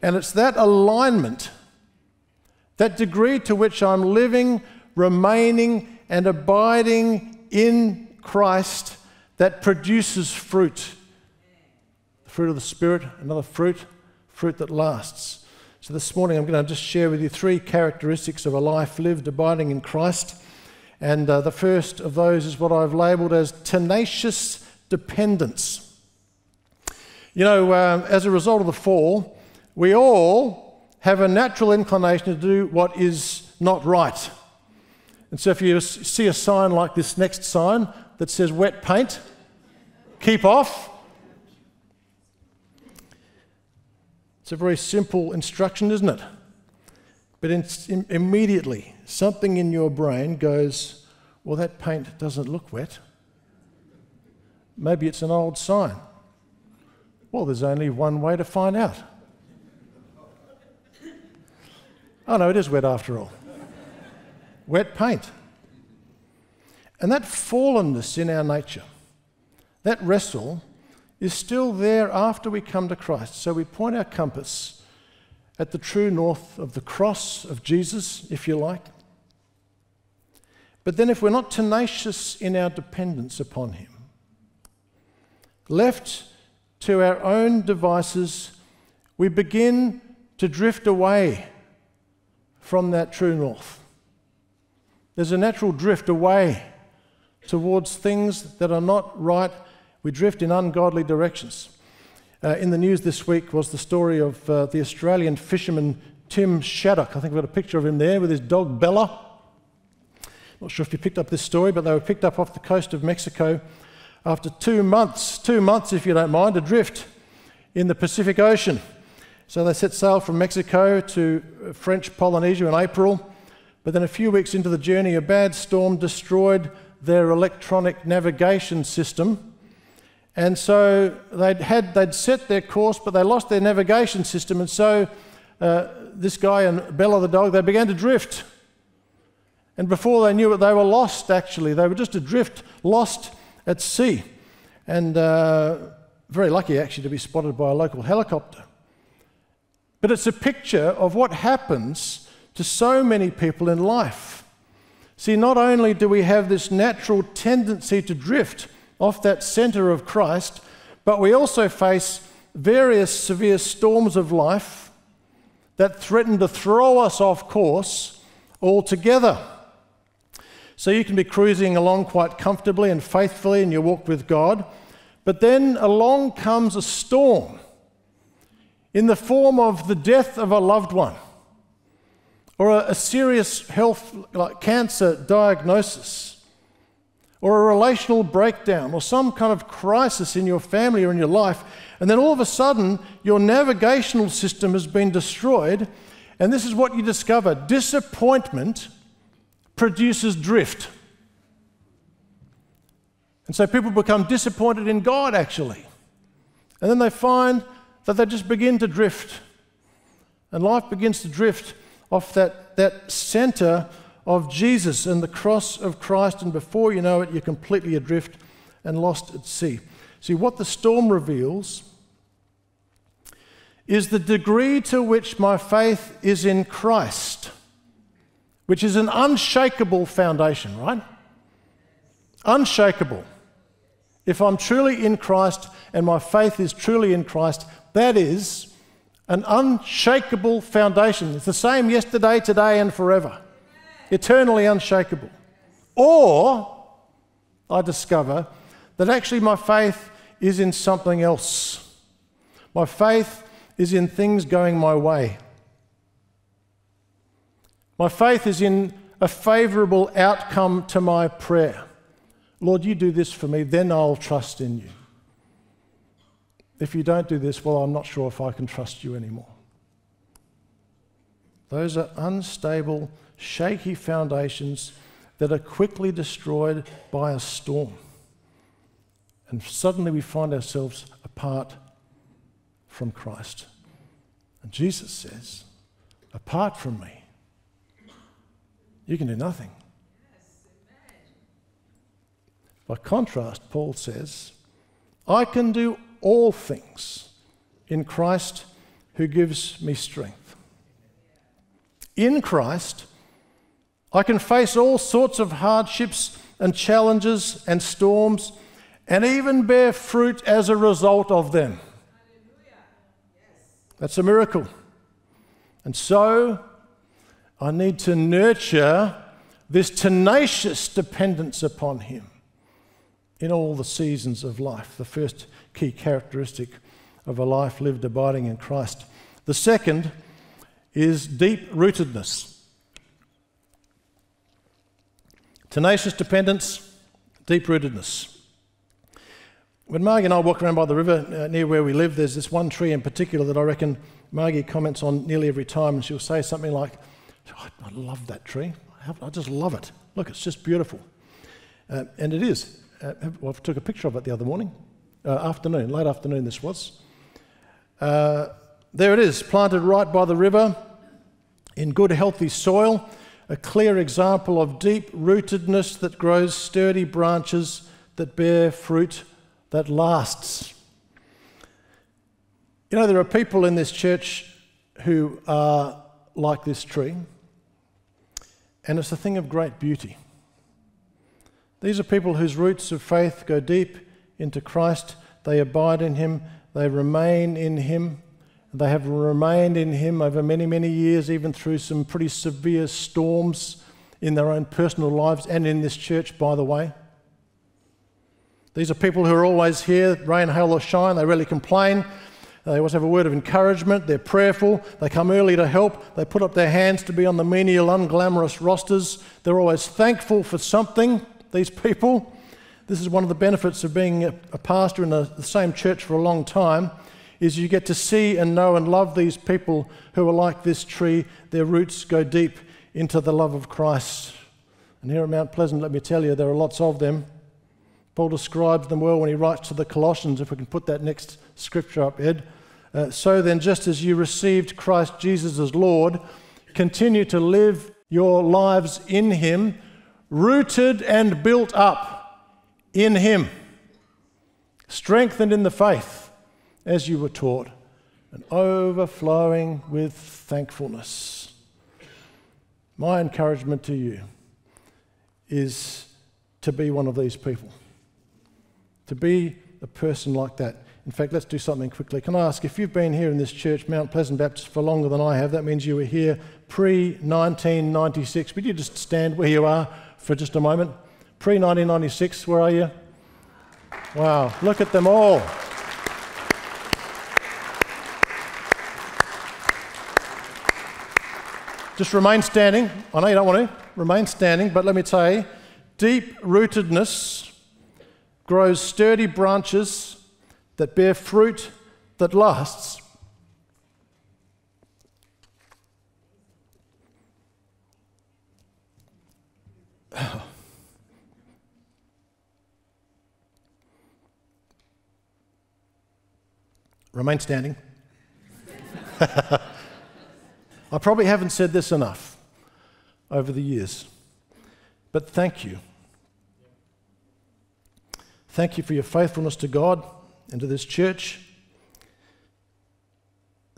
And it's that alignment, that degree to which I'm living, remaining, and abiding in Christ that produces fruit. The fruit of the Spirit, another fruit, fruit that lasts. So this morning I'm going to just share with you three characteristics of a life lived abiding in Christ. And uh, the first of those is what I've labelled as tenacious dependence. You know, uh, as a result of the fall, we all have a natural inclination to do what is not right. And so if you see a sign like this next sign that says wet paint, keep off, It's a very simple instruction, isn't it? But in, in, immediately, something in your brain goes, Well, that paint doesn't look wet. Maybe it's an old sign. Well, there's only one way to find out. Oh, no, it is wet after all. wet paint. And that fallenness in our nature, that wrestle, is still there after we come to Christ. So we point our compass at the true north of the cross of Jesus, if you like. But then, if we're not tenacious in our dependence upon Him, left to our own devices, we begin to drift away from that true north. There's a natural drift away towards things that are not right. We drift in ungodly directions. Uh, in the news this week was the story of uh, the Australian fisherman Tim Shaddock. I think we've got a picture of him there with his dog Bella. Not sure if you picked up this story, but they were picked up off the coast of Mexico after two months, two months, if you don't mind, adrift in the Pacific Ocean. So they set sail from Mexico to French Polynesia in April, but then a few weeks into the journey, a bad storm destroyed their electronic navigation system. And so they'd, had, they'd set their course, but they lost their navigation system. And so uh, this guy and Bella the dog, they began to drift. And before they knew it, they were lost actually. They were just adrift, lost at sea. And uh, very lucky actually to be spotted by a local helicopter. But it's a picture of what happens to so many people in life. See, not only do we have this natural tendency to drift off that center of Christ, but we also face various severe storms of life that threaten to throw us off course altogether. So you can be cruising along quite comfortably and faithfully in your walk with God, but then along comes a storm in the form of the death of a loved one or a, a serious health, like cancer diagnosis, or a relational breakdown, or some kind of crisis in your family or in your life, and then all of a sudden your navigational system has been destroyed, and this is what you discover disappointment produces drift. And so people become disappointed in God, actually. And then they find that they just begin to drift. And life begins to drift off that, that center of Jesus and the cross of Christ. And before you know it, you're completely adrift and lost at sea. See, what the storm reveals is the degree to which my faith is in Christ which is an unshakable foundation, right? Unshakable. If I'm truly in Christ and my faith is truly in Christ, that is an unshakable foundation. It's the same yesterday, today, and forever. Eternally unshakable. Or I discover that actually my faith is in something else. My faith is in things going my way. My faith is in a favorable outcome to my prayer. Lord, you do this for me, then I'll trust in you. If you don't do this, well, I'm not sure if I can trust you anymore. Those are unstable, shaky foundations that are quickly destroyed by a storm. And suddenly we find ourselves apart from Christ. And Jesus says, Apart from me, you can do nothing. By contrast, Paul says, I can do all things in Christ who gives me strength. In Christ, I can face all sorts of hardships and challenges and storms and even bear fruit as a result of them. That's a miracle. And so, I need to nurture this tenacious dependence upon Him in all the seasons of life. The first key characteristic of a life lived abiding in Christ. The second is deep rootedness. Tenacious dependence, deep rootedness. When Margie and I walk around by the river uh, near where we live, there's this one tree in particular that I reckon Margie comments on nearly every time, and she'll say something like, I, I love that tree. I just love it. Look, it's just beautiful. Uh, and it is. Uh, well, I took a picture of it the other morning, uh, afternoon, late afternoon this was. Uh, there it is, planted right by the river in good, healthy soil, a clear example of deep rootedness that grows sturdy branches that bear fruit that lasts. You know, there are people in this church who are like this tree. And it's a thing of great beauty. These are people whose roots of faith go deep into Christ. They abide in Him, they remain in Him. They have remained in Him over many, many years, even through some pretty severe storms in their own personal lives and in this church, by the way. These are people who are always here, rain, hail, or shine. They rarely complain. They always have a word of encouragement. They're prayerful. They come early to help. They put up their hands to be on the menial, unglamorous rosters. They're always thankful for something, these people. This is one of the benefits of being a, pastor in the same church for a long time is you get to see and know and love these people who are like this tree. Their roots go deep into the love of Christ. And here at Mount Pleasant, let me tell you, there are lots of them. Paul describes them well when he writes to the Colossians, if we can put that next scripture up, Ed. Uh, so then, just as you received Christ Jesus as Lord, continue to live your lives in Him, rooted and built up in Him, strengthened in the faith as you were taught, and overflowing with thankfulness. My encouragement to you is to be one of these people, to be a person like that. In fact, let's do something quickly. Can I ask if you've been here in this church, Mount Pleasant Baptist, for longer than I have? That means you were here pre 1996. Would you just stand where you are for just a moment? Pre 1996, where are you? Wow, look at them all. Just remain standing. I know you don't want to. Remain standing, but let me tell you deep rootedness grows sturdy branches that bear fruit that lasts. Remain standing. I probably haven't said this enough over the years, but thank you. Thank you for your faithfulness to God and to this church.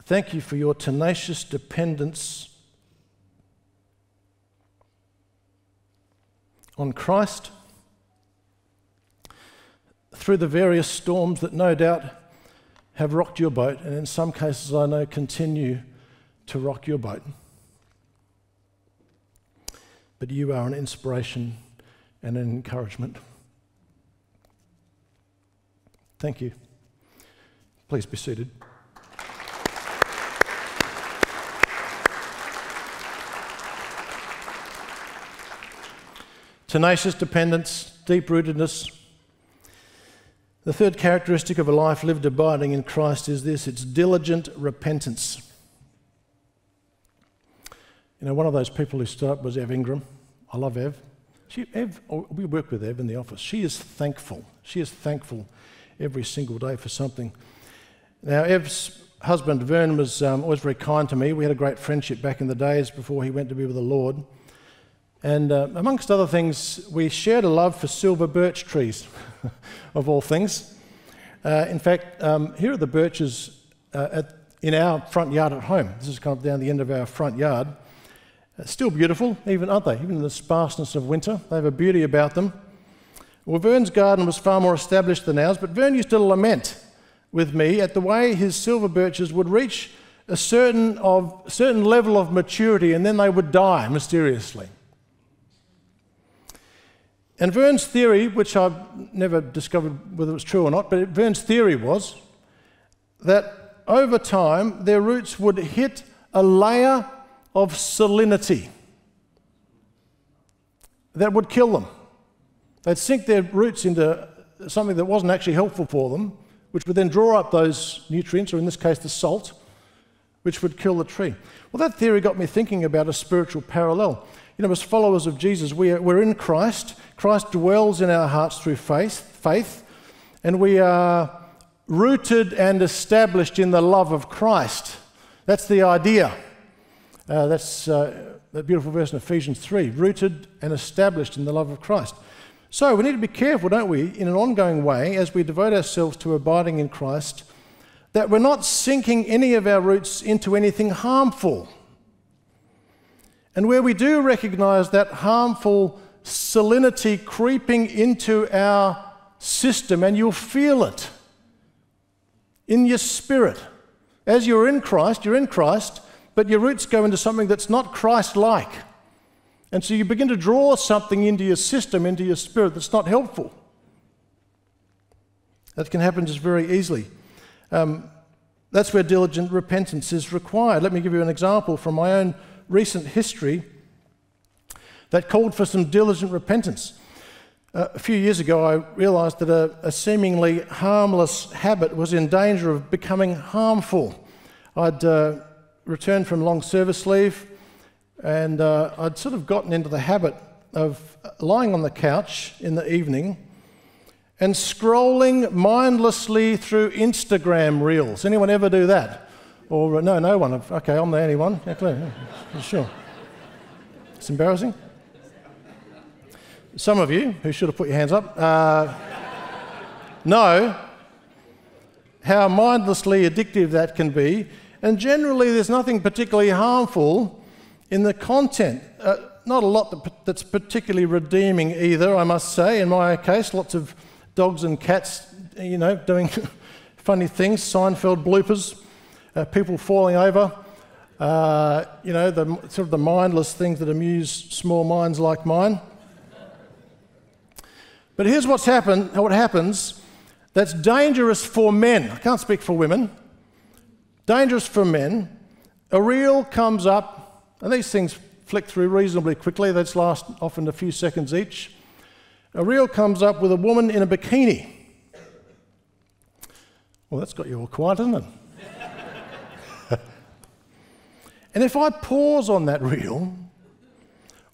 Thank you for your tenacious dependence on Christ through the various storms that no doubt have rocked your boat, and in some cases, I know, continue to rock your boat. But you are an inspiration and an encouragement. Thank you. Please be seated. Tenacious dependence, deep rootedness. The third characteristic of a life lived abiding in Christ is this it's diligent repentance. You know, one of those people who stood up was Ev Ingram. I love Ev. She, Ev, oh, we work with Ev in the office. She is thankful. She is thankful every single day for something. Now, Ev's husband, Vern, was um, always very kind to me. We had a great friendship back in the days before he went to be with the Lord. And uh, amongst other things, we shared a love for silver birch trees, of all things. Uh, in fact, um, here are the birches uh, at, in our front yard at home. This is kind of down the end of our front yard. Still beautiful, even aren't they? Even in the sparseness of winter, they have a beauty about them. Well, Vern's garden was far more established than ours, but Vern used to lament with me at the way his silver birches would reach a certain, of, certain level of maturity and then they would die mysteriously. And Vern's theory, which I've never discovered whether it was true or not, but Vern's theory was that over time their roots would hit a layer of salinity that would kill them. They'd sink their roots into something that wasn't actually helpful for them, which would then draw up those nutrients, or in this case, the salt, which would kill the tree. Well, that theory got me thinking about a spiritual parallel. You know, as followers of Jesus, we are, we're in Christ. Christ dwells in our hearts through faith, faith, and we are rooted and established in the love of Christ. That's the idea. Uh, that's uh, that beautiful verse in Ephesians 3 rooted and established in the love of Christ. So we need to be careful, don't we, in an ongoing way as we devote ourselves to abiding in Christ, that we're not sinking any of our roots into anything harmful. And where we do recognize that harmful salinity creeping into our system, and you'll feel it in your spirit. As you're in Christ, you're in Christ, but your roots go into something that's not Christ like. And so you begin to draw something into your system, into your spirit that's not helpful. That can happen just very easily. Um, that's where diligent repentance is required. Let me give you an example from my own recent history that called for some diligent repentance. Uh, a few years ago, I realised that a, a, seemingly harmless habit was in danger of becoming harmful. I'd uh, returned from long service leave and uh, I'd sort of gotten into the habit of lying on the couch in the evening and scrolling mindlessly through Instagram reels. Anyone ever do that? Or, uh, no, no one. Okay, I'm the only one. Yeah, clear. Yeah, sure. It's embarrassing. Some of you who should have put your hands up uh, know how mindlessly addictive that can be. And generally, there's nothing particularly harmful in the content. Uh, not a lot that's particularly redeeming either, I must say. In my case, lots of dogs and cats, you know, doing funny things, Seinfeld bloopers, uh, people falling over, uh, you know, the sort of the mindless things that amuse small minds like mine. But here's what's happened, what happens that's dangerous for men. I can't speak for women. Dangerous for men. A reel comes up, and these things flick through reasonably quickly. That's last often a few seconds each. A reel comes up with a woman in a bikini. Well, that's got you all quiet, isn't it? and if I pause on that reel,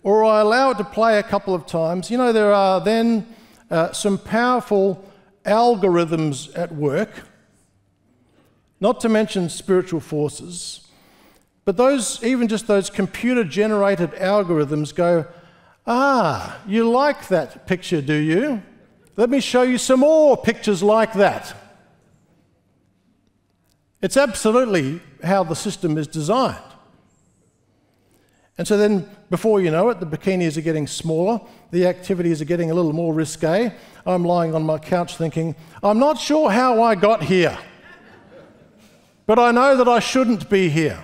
or I allow it to play a couple of times, you know, there are then uh, some powerful algorithms at work, not to mention spiritual forces. But those, even just those computer generated algorithms go, ah, you like that picture, do you? Let me show you some more pictures like that. It's absolutely how the system is designed. And so then, before you know it, the bikinis are getting smaller, the activities are getting a little more risque. I'm lying on my couch thinking, I'm not sure how I got here, but I know that I shouldn't be here.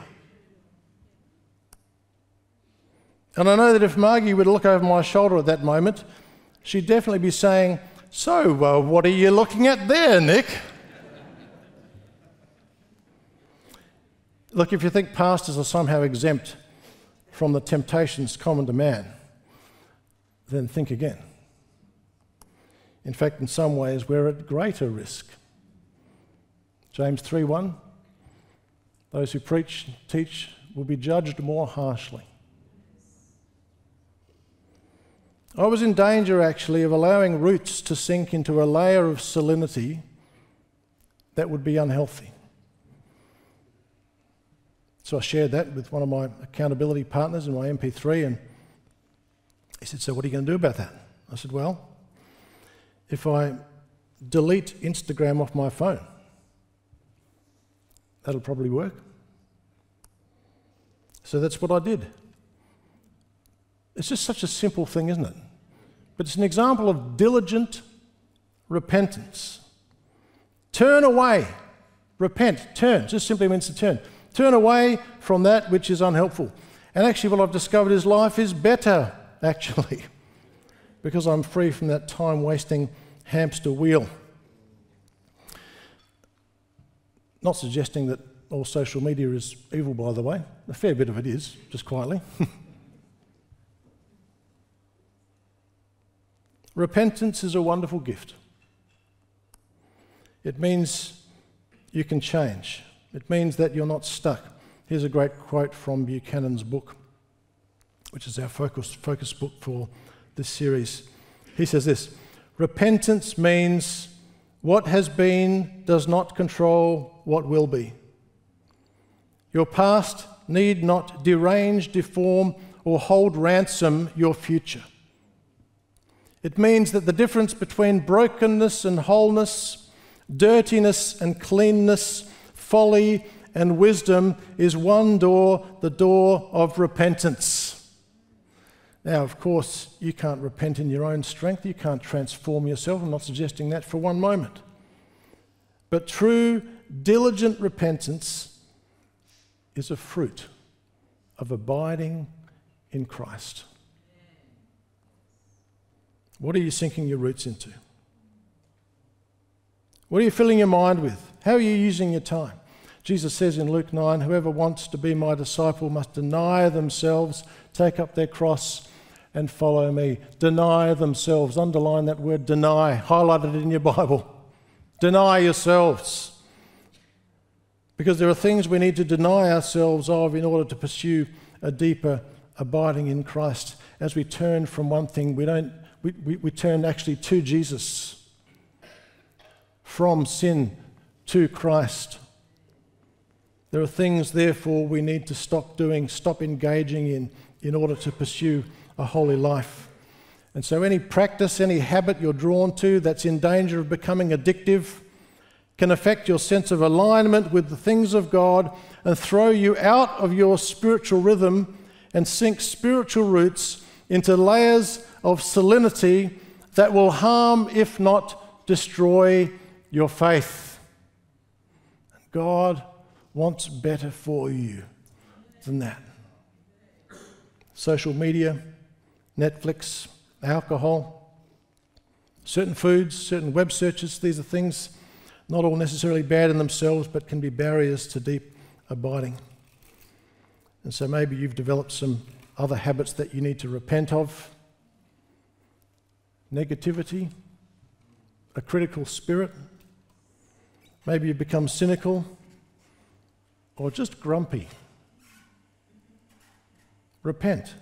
And I know that if Margie would look over my shoulder at that moment, she'd definitely be saying, So, uh, what are you looking at there, Nick? Look, if you think pastors are somehow exempt from the temptations common to man, then think again. In fact, in some ways, we're at greater risk. James 3:1 Those who preach, teach will be judged more harshly. I was in danger actually of allowing roots to sink into a layer of salinity that would be unhealthy. So I shared that with one of my accountability partners in my MP3, and he said, So what are you going to do about that? I said, Well, if I delete Instagram off my phone, that'll probably work. So that's what I did. It's just such a simple thing, isn't it? But it's an example of diligent repentance. Turn away. Repent. Turn. Just simply means to turn. Turn away from that which is unhelpful. And actually, what I've discovered is life is better, actually, because I'm free from that time wasting hamster wheel. Not suggesting that all social media is evil, by the way. A fair bit of it is, just quietly. Repentance is a wonderful gift. It means you can change. It means that you're not stuck. Here's a great quote from Buchanan's book, which is our focus, focus book for this series. He says this Repentance means what has been does not control what will be. Your past need not derange, deform, or hold ransom your future. It means that the difference between brokenness and wholeness, dirtiness and cleanness, folly and wisdom is one door, the door of repentance. Now, of course, you can't repent in your own strength, you can't transform yourself. I'm not suggesting that for one moment. But true, diligent repentance is a fruit of abiding in Christ. What are you sinking your roots into? What are you filling your mind with? How are you using your time? Jesus says in Luke 9 Whoever wants to be my disciple must deny themselves, take up their cross, and follow me. Deny themselves. Underline that word deny. Highlight it in your Bible. Deny yourselves. Because there are things we need to deny ourselves of in order to pursue a deeper abiding in Christ. As we turn from one thing, we don't we, we, we turn actually to Jesus. From sin to Christ. There are things, therefore, we need to stop doing, stop engaging in, in order to pursue a holy life. And so, any practice, any habit you're drawn to that's in danger of becoming addictive can affect your sense of alignment with the things of God and throw you out of your spiritual rhythm and sink spiritual roots into layers of salinity that will harm, if not destroy, your faith. God wants better for you than that. Social media, Netflix, alcohol, certain foods, certain web searches, these are things not all necessarily bad in themselves, but can be barriers to deep abiding. And so maybe you've developed some other habits that you need to repent of negativity, a critical spirit. Maybe you've become cynical or just grumpy. Repent.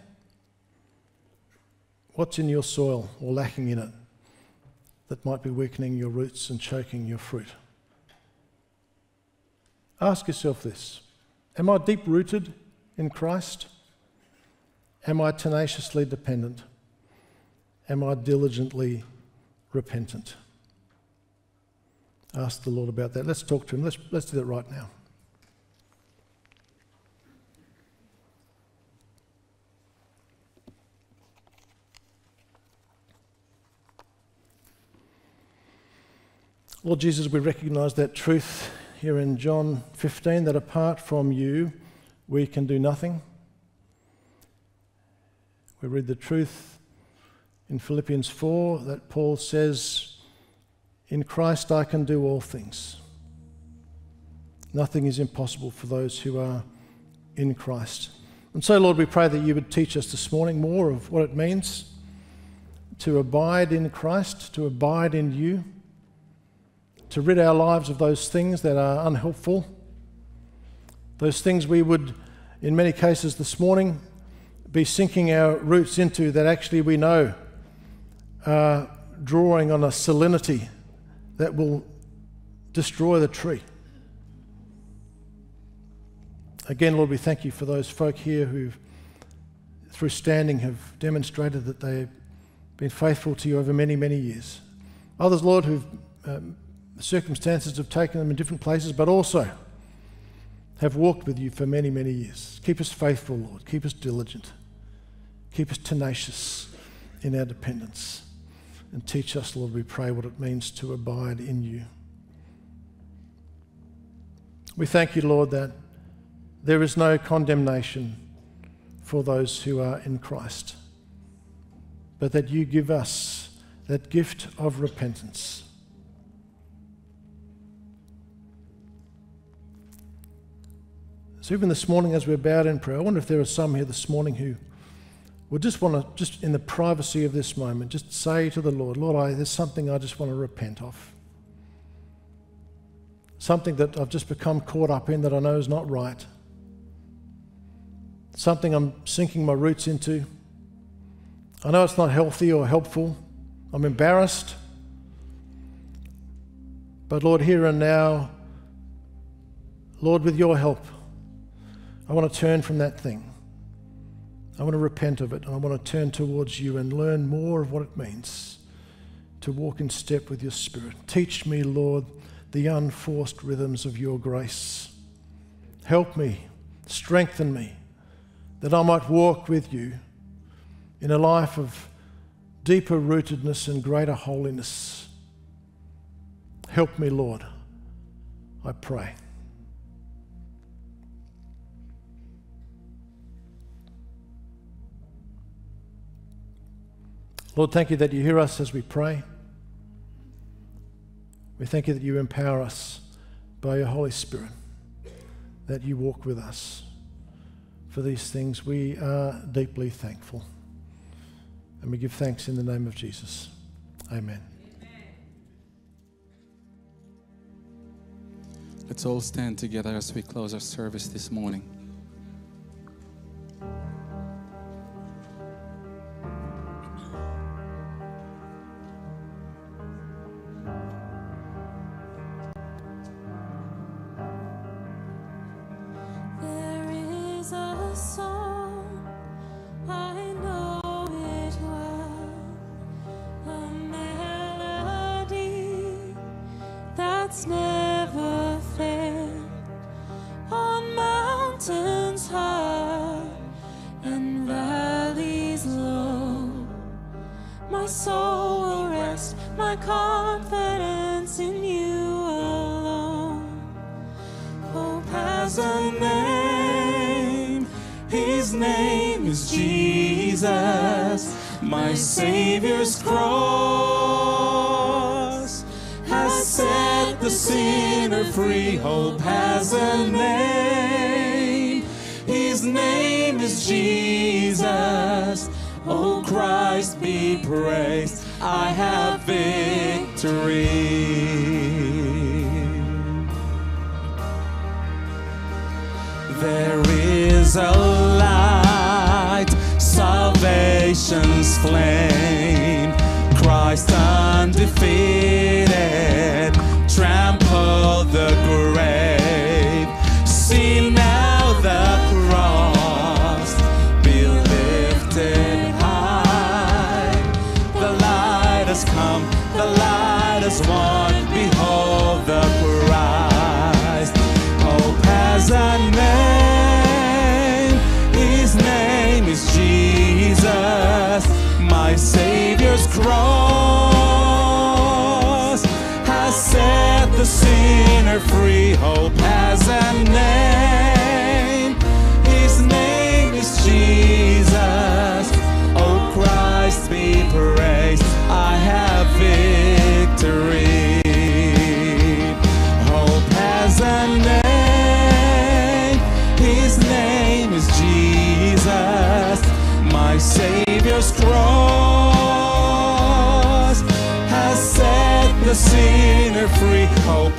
What's in your soil or lacking in it that might be weakening your roots and choking your fruit? Ask yourself this Am I deep rooted in Christ? Am I tenaciously dependent? Am I diligently repentant? Ask the Lord about that. Let's talk to Him. Let's, let's do that right now. Lord Jesus, we recognize that truth here in John 15 that apart from you, we can do nothing. We read the truth in Philippians 4 that Paul says, In Christ I can do all things. Nothing is impossible for those who are in Christ. And so, Lord, we pray that you would teach us this morning more of what it means to abide in Christ, to abide in you to rid our lives of those things that are unhelpful, those things we would, in many cases this morning, be sinking our roots into that actually we know are drawing on a salinity that will destroy the tree. Again, Lord, we thank you for those folk here who, through standing, have demonstrated that they've been faithful to you over many, many years. Others, Lord, who've um, circumstances have taken them in different places, but also have walked with you for many, many years. Keep us faithful, Lord. Keep us diligent. Keep us tenacious in our dependence. And teach us, Lord, we pray, what it means to abide in you. We thank you, Lord, that there is no condemnation for those who are in Christ, but that you give us that gift of repentance So even this morning, as we're bowed in prayer, I wonder if there are some here this morning who would just want to, just in the privacy of this moment, just say to the Lord, Lord, I, there's something I just want to repent of. Something that I've just become caught up in that I know is not right. Something I'm sinking my roots into. I know it's not healthy or helpful. I'm embarrassed. But Lord, here and now, Lord, with your help, I want to turn from that thing. I want to repent of it and I want to turn towards you and learn more of what it means to walk in step with your Spirit. Teach me, Lord, the unforced rhythms of your grace. Help me, strengthen me, that I might walk with you in a life of deeper rootedness and greater holiness. Help me, Lord, I pray. Lord, thank you that you hear us as we pray. We thank you that you empower us by your Holy Spirit, that you walk with us. For these things, we are deeply thankful. And we give thanks in the name of Jesus. Amen. Let's all stand together as we close our service this morning. A sinner free. Oh,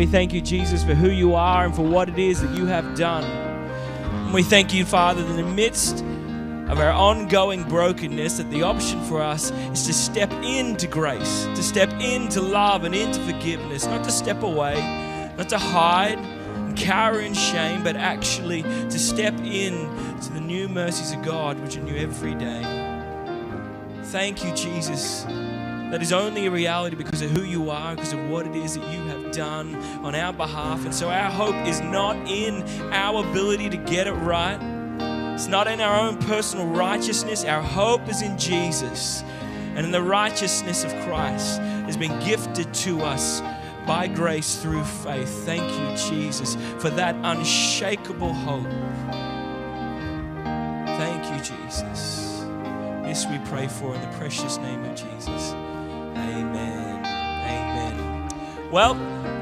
we thank you, Jesus, for who you are and for what it is that you have done. And we thank you, Father, that in the midst of our ongoing brokenness, that the option for us is to step into grace, to step into love and into forgiveness, not to step away, not to hide and cower in shame, but actually to step in to the new mercies of God, which are new every day. Thank you, Jesus. That is only a reality because of who you are, because of what it is that you have done on our behalf. And so our hope is not in our ability to get it right, it's not in our own personal righteousness. Our hope is in Jesus and in the righteousness of Christ has been gifted to us by grace through faith. Thank you, Jesus, for that unshakable hope. Thank you, Jesus. This we pray for in the precious name of Jesus. Amen. Amen. Well,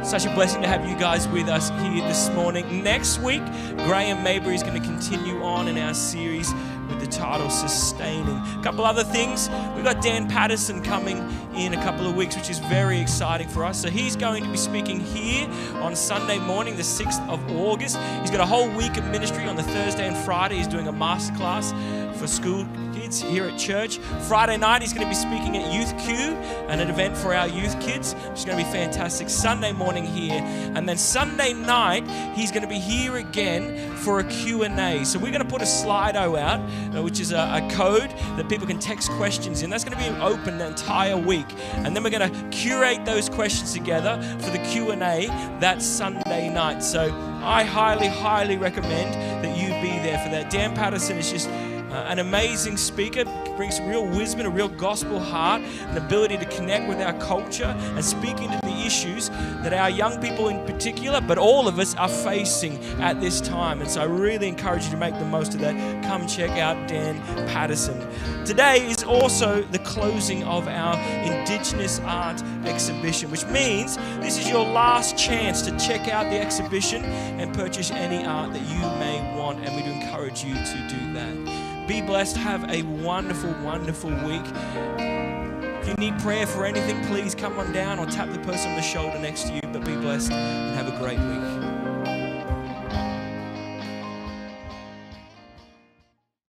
such a blessing to have you guys with us here this morning. Next week, Graham Mabry is going to continue on in our series with the title Sustaining. A couple other things. We've got Dan Paterson coming in a couple of weeks, which is very exciting for us. So he's going to be speaking here on Sunday morning, the 6th of August. He's got a whole week of ministry on the Thursday and Friday. He's doing a masterclass for school kids here at church. Friday night, he's going to be speaking at Youth Q, and an event for our youth kids, which is going to be fantastic. Sunday morning here, and then Sunday night, he's going to be here again for a Q&A. So we're going to put a Slido out, uh, which is a, a code that people can text questions in. That's going to be open the entire week, and then we're going to curate those questions together for the Q&A that Sunday night. So I highly, highly recommend that you be there for that. Dan Paterson is just Uh, an amazing speaker, brings real wisdom, a real gospel heart, an ability to connect with our culture and speak into the issues that our young people in particular, but all of us are facing at this time. And so I really encourage you to make the most of that. Come check out Dan Paterson. Today is also the closing of our Indigenous Art exhibition, which means this is your last chance to check out the exhibition and purchase any art that you may want. And we do encourage you to do that. Be blessed. Have a wonderful, wonderful week. If you need prayer for anything, please come on down or tap the person on the shoulder next to you. But be blessed and have a great.